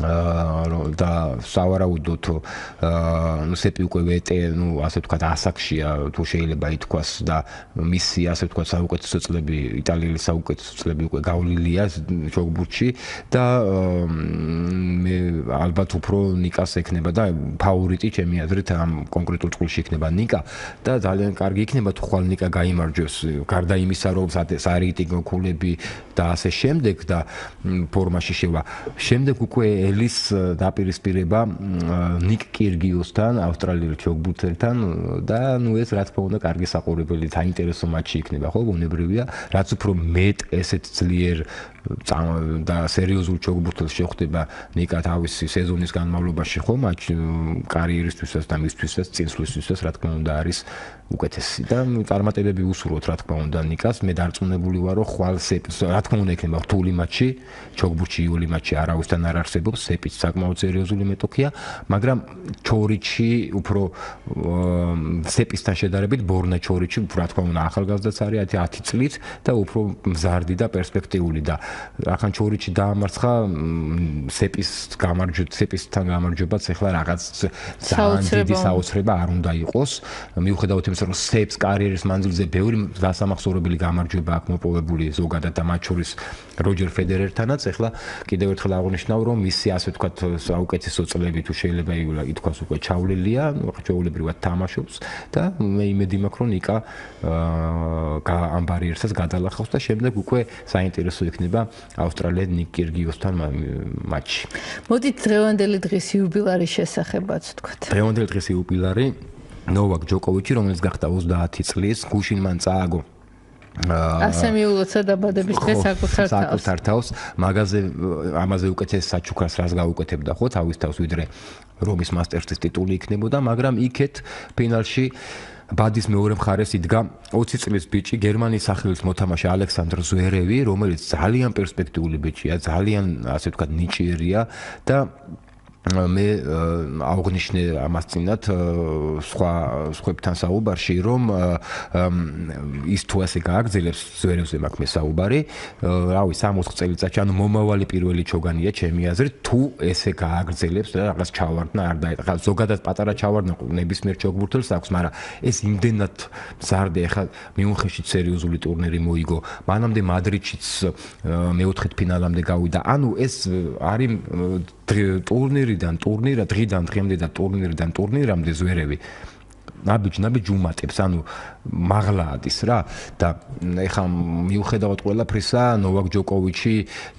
და სავარაუდოდ აა ნუ სეპი უკვე ვეტე, ნუ ასე ვთქვათ, ასაკშია, თუ შეიძლება ითქვას და მისი ასე ვთქვათ, საუკეთესო წლები, იტალიელი საუკეთესო წლები უკვე გავლილია ჩოგბურთში და მე ალბათ უფრო ნიკას ექნება და ფავორიტი ჩემი აზრით ამ კონკრეტულ წყულში იქნება ნიკა და ძალიან კარგი იქნება თუ ხვალ ნიკა გამოიმარჯვოს გარდა იმისა, რომ სარეიტინგო ქულები და ასე შემდეგ და ფორმაში შევა. შემდეგ უკვე ელის დაპირისპირება ნიკ კირგიოსთან, ავსტრალიელ ჩოგბურთელთან და ნუ ეს რა თქმა უნდა კარგი საყურებელი, საინტერესო მატჩი იქნება, ხო, უნებრივია, რაც უფრო მეტ ესეთ ძლიერ და სერიოზულ ჩოგბურთელს შეხვდება ნიკა თავისი სეზონის განმავლობაში, ხო, მატჩ კარიერისთვისაც და მისთვისაც, წინსვლისთვისაც რა თქმა უნდა არის უკეთესი. და წარმატებები უსურვოთ რა თქმა უნდა ნიკას. მე დარწმუნებული ვარ რომ ხვალ სეპს რა თქმა უნდა იქნება რთული მატჩი ჩოგბურჩი იული მატჩი არავისთან არ არსებობს სეპიც საკმაოდ სერიოზული მეტოქია მაგრამ ჩორიჩი უფრო სეპისთან შედარებით ბორნა ჩორიჩი რა თქმა უნდა ახალგაზრდაც არის 10 წლით და უფრო მზარდი და პერსპექტიული და ახანჩურიჩი დაამარცხა სეპის გამარჯვებით სეპისთან გამარჯვებაც ეხლა რაღაც ძალიან დიდი საოცრება არ უნდა იყოს. მიუხედავად იმისა რომ სეპს კარიერის მანძილზე ბევრი დასამახსოვრებელი გამარჯვება აქვს მოპოვებული ზოგადად და მათ შორის როჯერ ფედერერთანაც ეხლა კიდევ ერთხელ აღნიშნავ რომ მისი ასე ვთქვათ საუკეთესო წლები თუ შეიძლება ითქვას უკვე ჩავლილია ჩვეულებრივად თამაშობს და მე იმედი მაქვს რომ ნიკა აა ამ ბარიერსაც გადალახავს და შემდეგ უკვე საინტერესო იქნება ავსტრალია ნიკ კირგიოსთან მატჩი. მოდით დღევანდელი დღის იუბილარის შესახებაც ვთქვათ. დღევანდელი დღის იუბილარი ნოვაკ ჯოკოვიჩი რომელიც გახდა 30 წლის გუშინ მან წააგო ასე მიულოცა დაბადების დღეს საკუთარ თავს. საკუთარ თავს, მაგაზე ამაზე უკეთეს საჩუქრას რას გაუკეთებდა ხო თავის თავს ვიდრე რომის მასტერსის ტიტული იქნებოდა, მაგრამ იქეთ ფინალში ბადის მეორე მხარეს იდგა 20 წლის ბიჭი გერმანიის სახელის მოთამაშე ალექსანდრ ზვერევი, რომელიც ძალიან პერსპექტიული ბიჭია, ძალიან ასე ვთქვათ ნიჭიერია და მე აღნიშნე ამას წინათ სხვა სხვებთან საუბარში რომ ის თუ ასე გააგრძელებს ზვერევზე მაქვს მე საუბარი რავი 60 წელიწადში ანუ მომავალი პირველი ჩოგანია ჩემი აზრით თუ ესე გააგრძელებს და რაღაც ჩავარდნა არ დაეტყა ზოგადად პატარა ჩავარდნა ნებისმიერ ჩოგბურთელს აქვს მაგრამ ეს იმდენად მზარდი ახლა მიუნხენში სერიოზული ტურნირი მოიგო მანამდე მადრიდშიც მეოთხე ფინალამდე გავიდა. ანუ ეს არის ტურნირიდან ტურნირა დღიდან დღემდე და ტურნირიდან ტურნირამდე ზვერები ნაბიჯ ნაბიჯ უმატებს ანუ მაღლა ადის რა. და ეხა მიუხედავად ყველაფრისა ნოვაკ ჯოკოვიჩი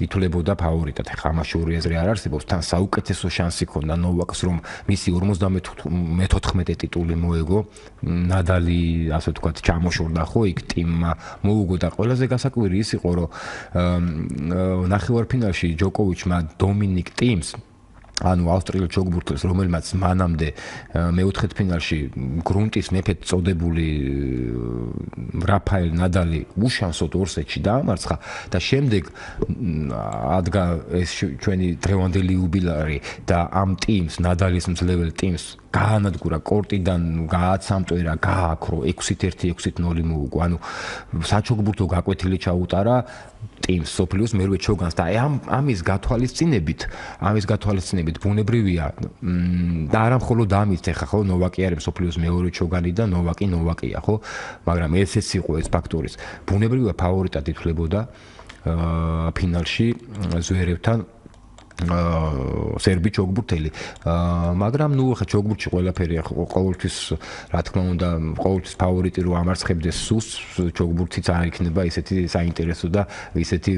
ითვლებოდა ფავორიტად. ეხა ამაში ორი ეზრი არ არსებობს. თან საუკეთესო შანსი ქონდა ნოვაკს რომ მისი 54 ტიტული მოეგო. ნადალი ასე ვთქვათ ჩამოშორდა ხო იქ ტიმმა მოუგო და ყველაზე გასაკვირი ის იყო რომ ნახევარფინალში ჯოკოვიჩმა დომინიკ ტიმს ანუ ავსტრიელ ჩოგბურთელს, რომელმაც მანამდე მეოთხედ ფინალში გრუნტის მეფედ წოდებული რაფაელ ნადალი უშანსოთ ორ სეტში დაამარცხა და შემდეგ ადგა ეს ჩვენი დღევანდელი იუბილარი და ამ ტიმს, ნადალის მძლევრ ტიმს გაანადგურა კორტიდან, გააცამტვერა, გააქრო 6-1, 6-0 მოუგო. ანუ საჩოგბურთო გაკვეთილი ჩაუტარა ტიმს სოფლიოს მერვე ჩოგანს და აი ამ ამის გათვალისწინებით ამის გათვალისწინებით ბუნებრივია და არა მხოლოდ ამის ეხა ხო? ნოვაკი არის სოფლიოს მეორე ჩოგანი და ნოვაკი ნოვაკია ხო? მაგრამ ესეც იყო ეს ფაქტორის. ბუნებრივია ფავორიტად ითვლებოდა აა ფინალში ზვერევთან სერბი ჩოგბურთელი. მაგრამ ნუ ხა ჩოგბურთში ყველაფერი ყოველთვის რა თქმა უნდა ყოველთვის ფავორიტი რო ამარცხებდეს სუს ჩოგბურთიც არ იქნება ისეთი საინტერესო და ისეთი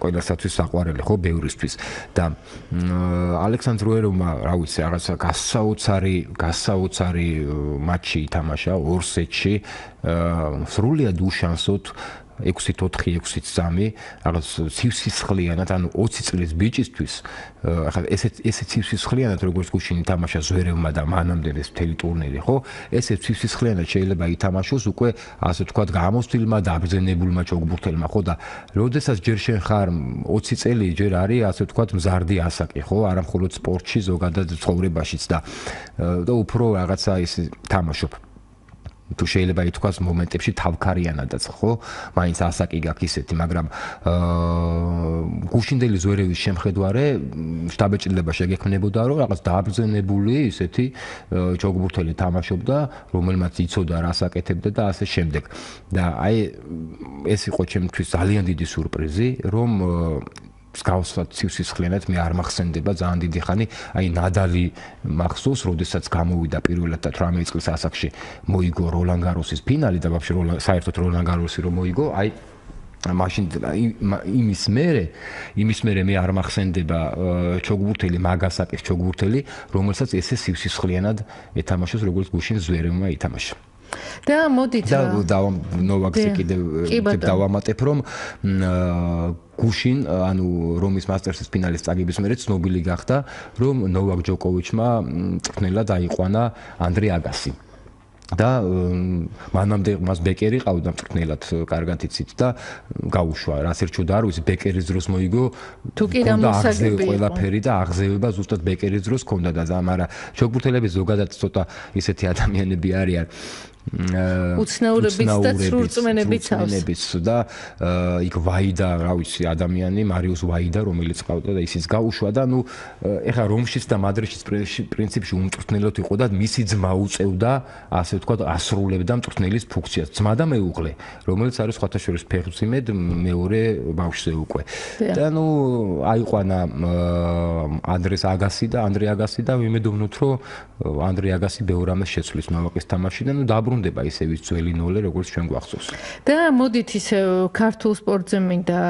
ყველასათვის საყვარელი ხო ბევრისთვის და ალექსანდრ როეროვმა რა ვიცი რაღაცა გასაოცარი გასაოცარი მატჩი ითამაშა ორ სეტში სრულიად უშანსოთ 6-4-6-3 რაღაც ცივსისხლიანად ანუ 20 წლის ბიჭისთვის ახლა ესე ესე ცივსისხლიანად როგორც გუშინი თამაშა ზვერევმა და მანამდე ეს მთელი ტურნირი ხო ესე ცივსისხლიანად შეიძლება ითამაშოს უკვე ასე თქვა გამოსtildeმა და აბრძენებულმა ჩოგბურთელმა ხო და როდესაც ჯერ შენ ხარ 20 წელი ჯერ არის ასე თქვა მზარდი ასაკი ხო არა მხოლოდ სპორტში ზოგადად ცხოვრებაშიც და და უფრო რაღაცა ის თამაშობ თუ შეიძლება ითქვას მომენტებში თავქარიანადაც ხო? მაინც ასაკი გაქვს ისეთი მაგრამ აა გუშინდელი ზვერევის შემხედვარე შტაბეჭდილება შეგექმნებოდა რომ რაღაც დააბრძენებული ისეთი ჩოგბურთელი თამაშობდა რომელმაც იცოდა რას აკეთებდა და ასე შემდეგ. და აი ეს იყო ჩემთვის ძალიან დიდი სურპრიზი რომ მსგავსად ცივსისხლიანად მე არ მახსენდება ძალიან დიდი ხანი აი ნადალი მახსოვს როდესაც გამოვიდა პირველად და 18 წლის ასაკში მოიგო როლან გაროსის ფინალი და ვაფშე როლან საერთოდ როლან გაროსი რომ მოიგო აი მაშინ იმის მერე იმის მერე მე არ მახსენდება ჩოგბურთელი მაგასაკის ჩოგბურთელი რომელსაც ესე სივსისხლიანად ეთამაშოს როგორც გუშინ ზვერევმა ითამაშა და მოდით და და ნოვაქსი კიდევ დავამატებ რომ გუშინ ანუ რომის მასტერსის ფინალის წაგების მერე ცნობილი გახდა რომ ნოვაკ ჯოკოვიჩმა წვნელად აიყვანა ანდრე აგასი. და მანამდე მას ბეკერი ყავდა მწკნელად კარგად იცით და გაუშვა. რაც ერჩოდა არ ვიცი ბეკერის დროს მოიგო თუ კი გამოსაგები ყველაფერი და აღზევება ზუსტად ბეკერის დროს ქონდა და მაგრამ ჩოგბურთელები ზოგადად ცოტა ისეთი ადამიანები არიან უცნაურების და ცრურწმენების ცრურწმენების და იქ ვაიდა, რა ვიცი, ადამიანი მარიუს ვაიდა, რომელიც ყავდა და ისიც გაუშვა და ნუ ეხა რომშიც და მადრიდშიც პრინციპში უმწვრთნელად იყო და მისი ძმა უწევდა, ასე ვთქვათ, ასრულებდა მწვრთნელის ფუნქციას. ძმა და მეუღლე, რომელიც არის ხათაშორის ფეხბურთიმედ მეორე ბავშვზე უკვე. და ნუ აიყვანა ანდრეს აგასი და ანდრე აგასი და ვიმედოვნოთ, რომ ანდრე აგასი ბევრ ამას შეცვლის მამაკის თამაშიდან, ნუ დაბრუნდება ისე ვის ძველი ნოლე, როგორც ჩვენ გვახსოვს. და მოდით ისე ქართულ სპორტზე მინდა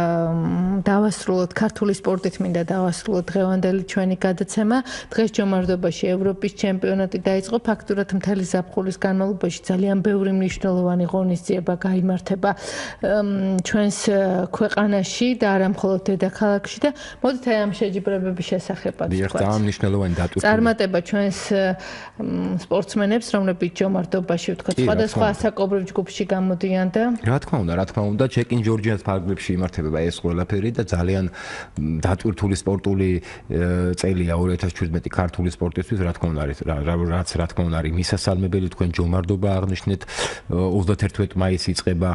დავასრულოთ ქართული სპორტით მინდა დავასრულოთ დღევანდელი ჩვენი გადაცემა. დღეს ჯომარდობაში ევროპის ჩემპიონატი დაიწყო ფაქტურად მთელი ზაფხულის განმავლობაში ძალიან ბევრი მნიშვნელოვანი ღონისძიება გამართება ჩვენს ქვეყანაში და არა მხოლოდ დედაქალაქში და მოდით აი ამ შეჯიბრებების შესახებაც ვთქვათ. დიახ, ძალიან მნიშვნელოვანი დატვირთვა. წარმატება ჩვენს სპორტსმენებს, რომლებიც ჯომარდობაში ვთქვათ, სხვადასხვა ასაკობრივ ჯგუფში გამოდიან და რა თქმა უნდა, რა თქმა უნდა, ჩეკინ ჯორჯიანის ფარგლებში იმართება ეს ყველაფერი და ძალიან დატვირთული სპორტული წელია 2017 ქართული სპორტისთვის, რა თქმა უნდა, რაც რა თქმა უნდა, არის მისასალმებელი. თქვენ ჯომარდობა აღნიშნეთ. 31 მაისს იწყება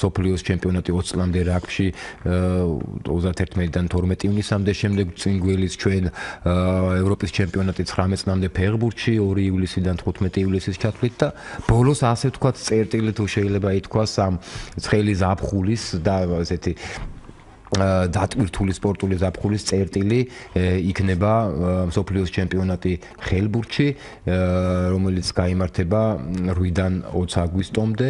სოფლიოს ჩემპიონატი 20 წლამდე რაგბში 31-დან 12 ივნისამდე შემდეგ წინგვილის ჩვენ ევროპის ჩემპიონატი 19 წლამდე ფეხბურთში 2 ივლისიდან 15 ივლისის ჩათვლით და ბოლოს ასე ვთქვათ წერტილი თუ შეიძლება ითქვას ამ ცხელი ზაფხულის და ესეთი დატვირთული სპორტული ზაფხულის წერტილი იქნება სოფლიოს ჩემპიონატი ხელბურთში რომელიც გამართება 8-დან 20 აგვისტომდე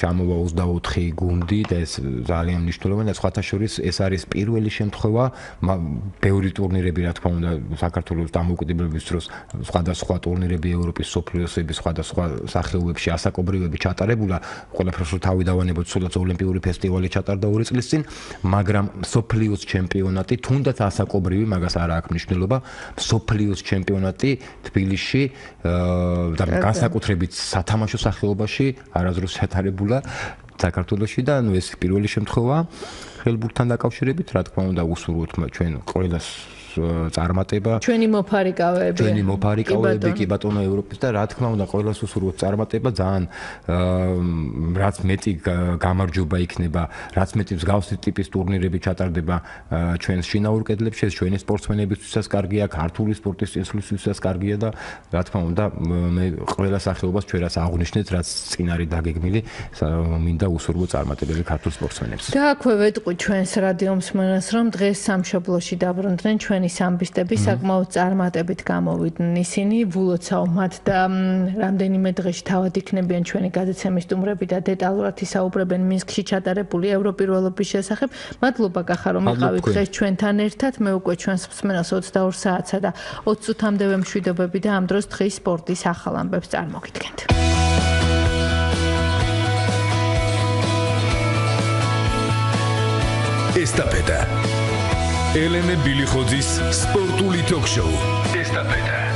ჩამოვა 24 გუნდი და ეს ძალიან მნიშვნელოვანია სხვათა შორის ეს არის პირველი შემთხვევა. ბევრი ტურნირები რა თქმა უნდა საქართველოს დამოუკიდებლობის დროს სხვადასხვა ტურნირები ევროპის სოფლიოსების სხვადასხვა სახეობებში ასაკობრივები ჩატარებულა. ყველაფერს თავი დავანებოთ სულაც ოლიმპიური ფესტივალი ჩატარდა 2 წლის წინ მაგრამ მაგრამ სოფლიოს ჩემპიონატი თუნდაც ასაკობრივი მაგას არ აქვს მნიშვნელობა სოფლიოს ჩემპიონატი თბილისში და განსაკუთრებით სათამაშო სახეობაში არაზრუს შეტარებულა საქართველოსში და ნუ ეს პირველი შემთხვევა ხელბურთთან დაკავშირებით რა თქმა უნდა უსურვოთ ჩვენ ყოველას წარმატება. ჩვენი მოფარიკავეები. ჩვენი მოფარიკავეები კი ბატონო ევროპის და რა თქმა უნდა ყოველას უსურვოთ წარმატება ძალიან რაც მეტი გამარჯობა იქნება რაც მეტი მსგავსი ტიპის ტურნირები ჩატარდება ჩვენს შინაურ კედლებში ჩვენი სპორტსმენებისთვისაც კარგია ქართული სპორტის წესრიგისთვისაც კარგია და რა თქმა უნდა მე ყველა სახეობას ჩვენ რაც აღნიშნეთ რაც წინ არის დაგეგმილი მინდა უსურვო წარმატებები ქართულ სპორტსმენებს. და აქვე ვეტყვი ჩვენს რადიო მსმენელს რომ დღეს სამშობლოში დაბრუნდნენ ჩვენ ჩვენი სამბისტები საკმაოდ წარმატებით გამოვიდნენ. ისინი ვულოცავ მათ და რამდენიმე დღეში თავად იქნებიან ჩვენი გადაცემის სტუმრები და დეტალურად ისაუბრებენ მინსკში ჩატარებული ევროპირველობის შესახებ. მადლობა კახა რომ იყავით დღეს ჩვენთან ერთად მე უკვე ჩვენს მსმენელს 22 საათსა და 20 წუთამდე ვემშვიდობები და ამ დროს დღის სპორტის ახალ ამბებს წარმოგიდგენთ. ესტაფეტა ელენე ბილიხოძის სპორტული ток-შოუ ესტაფეტა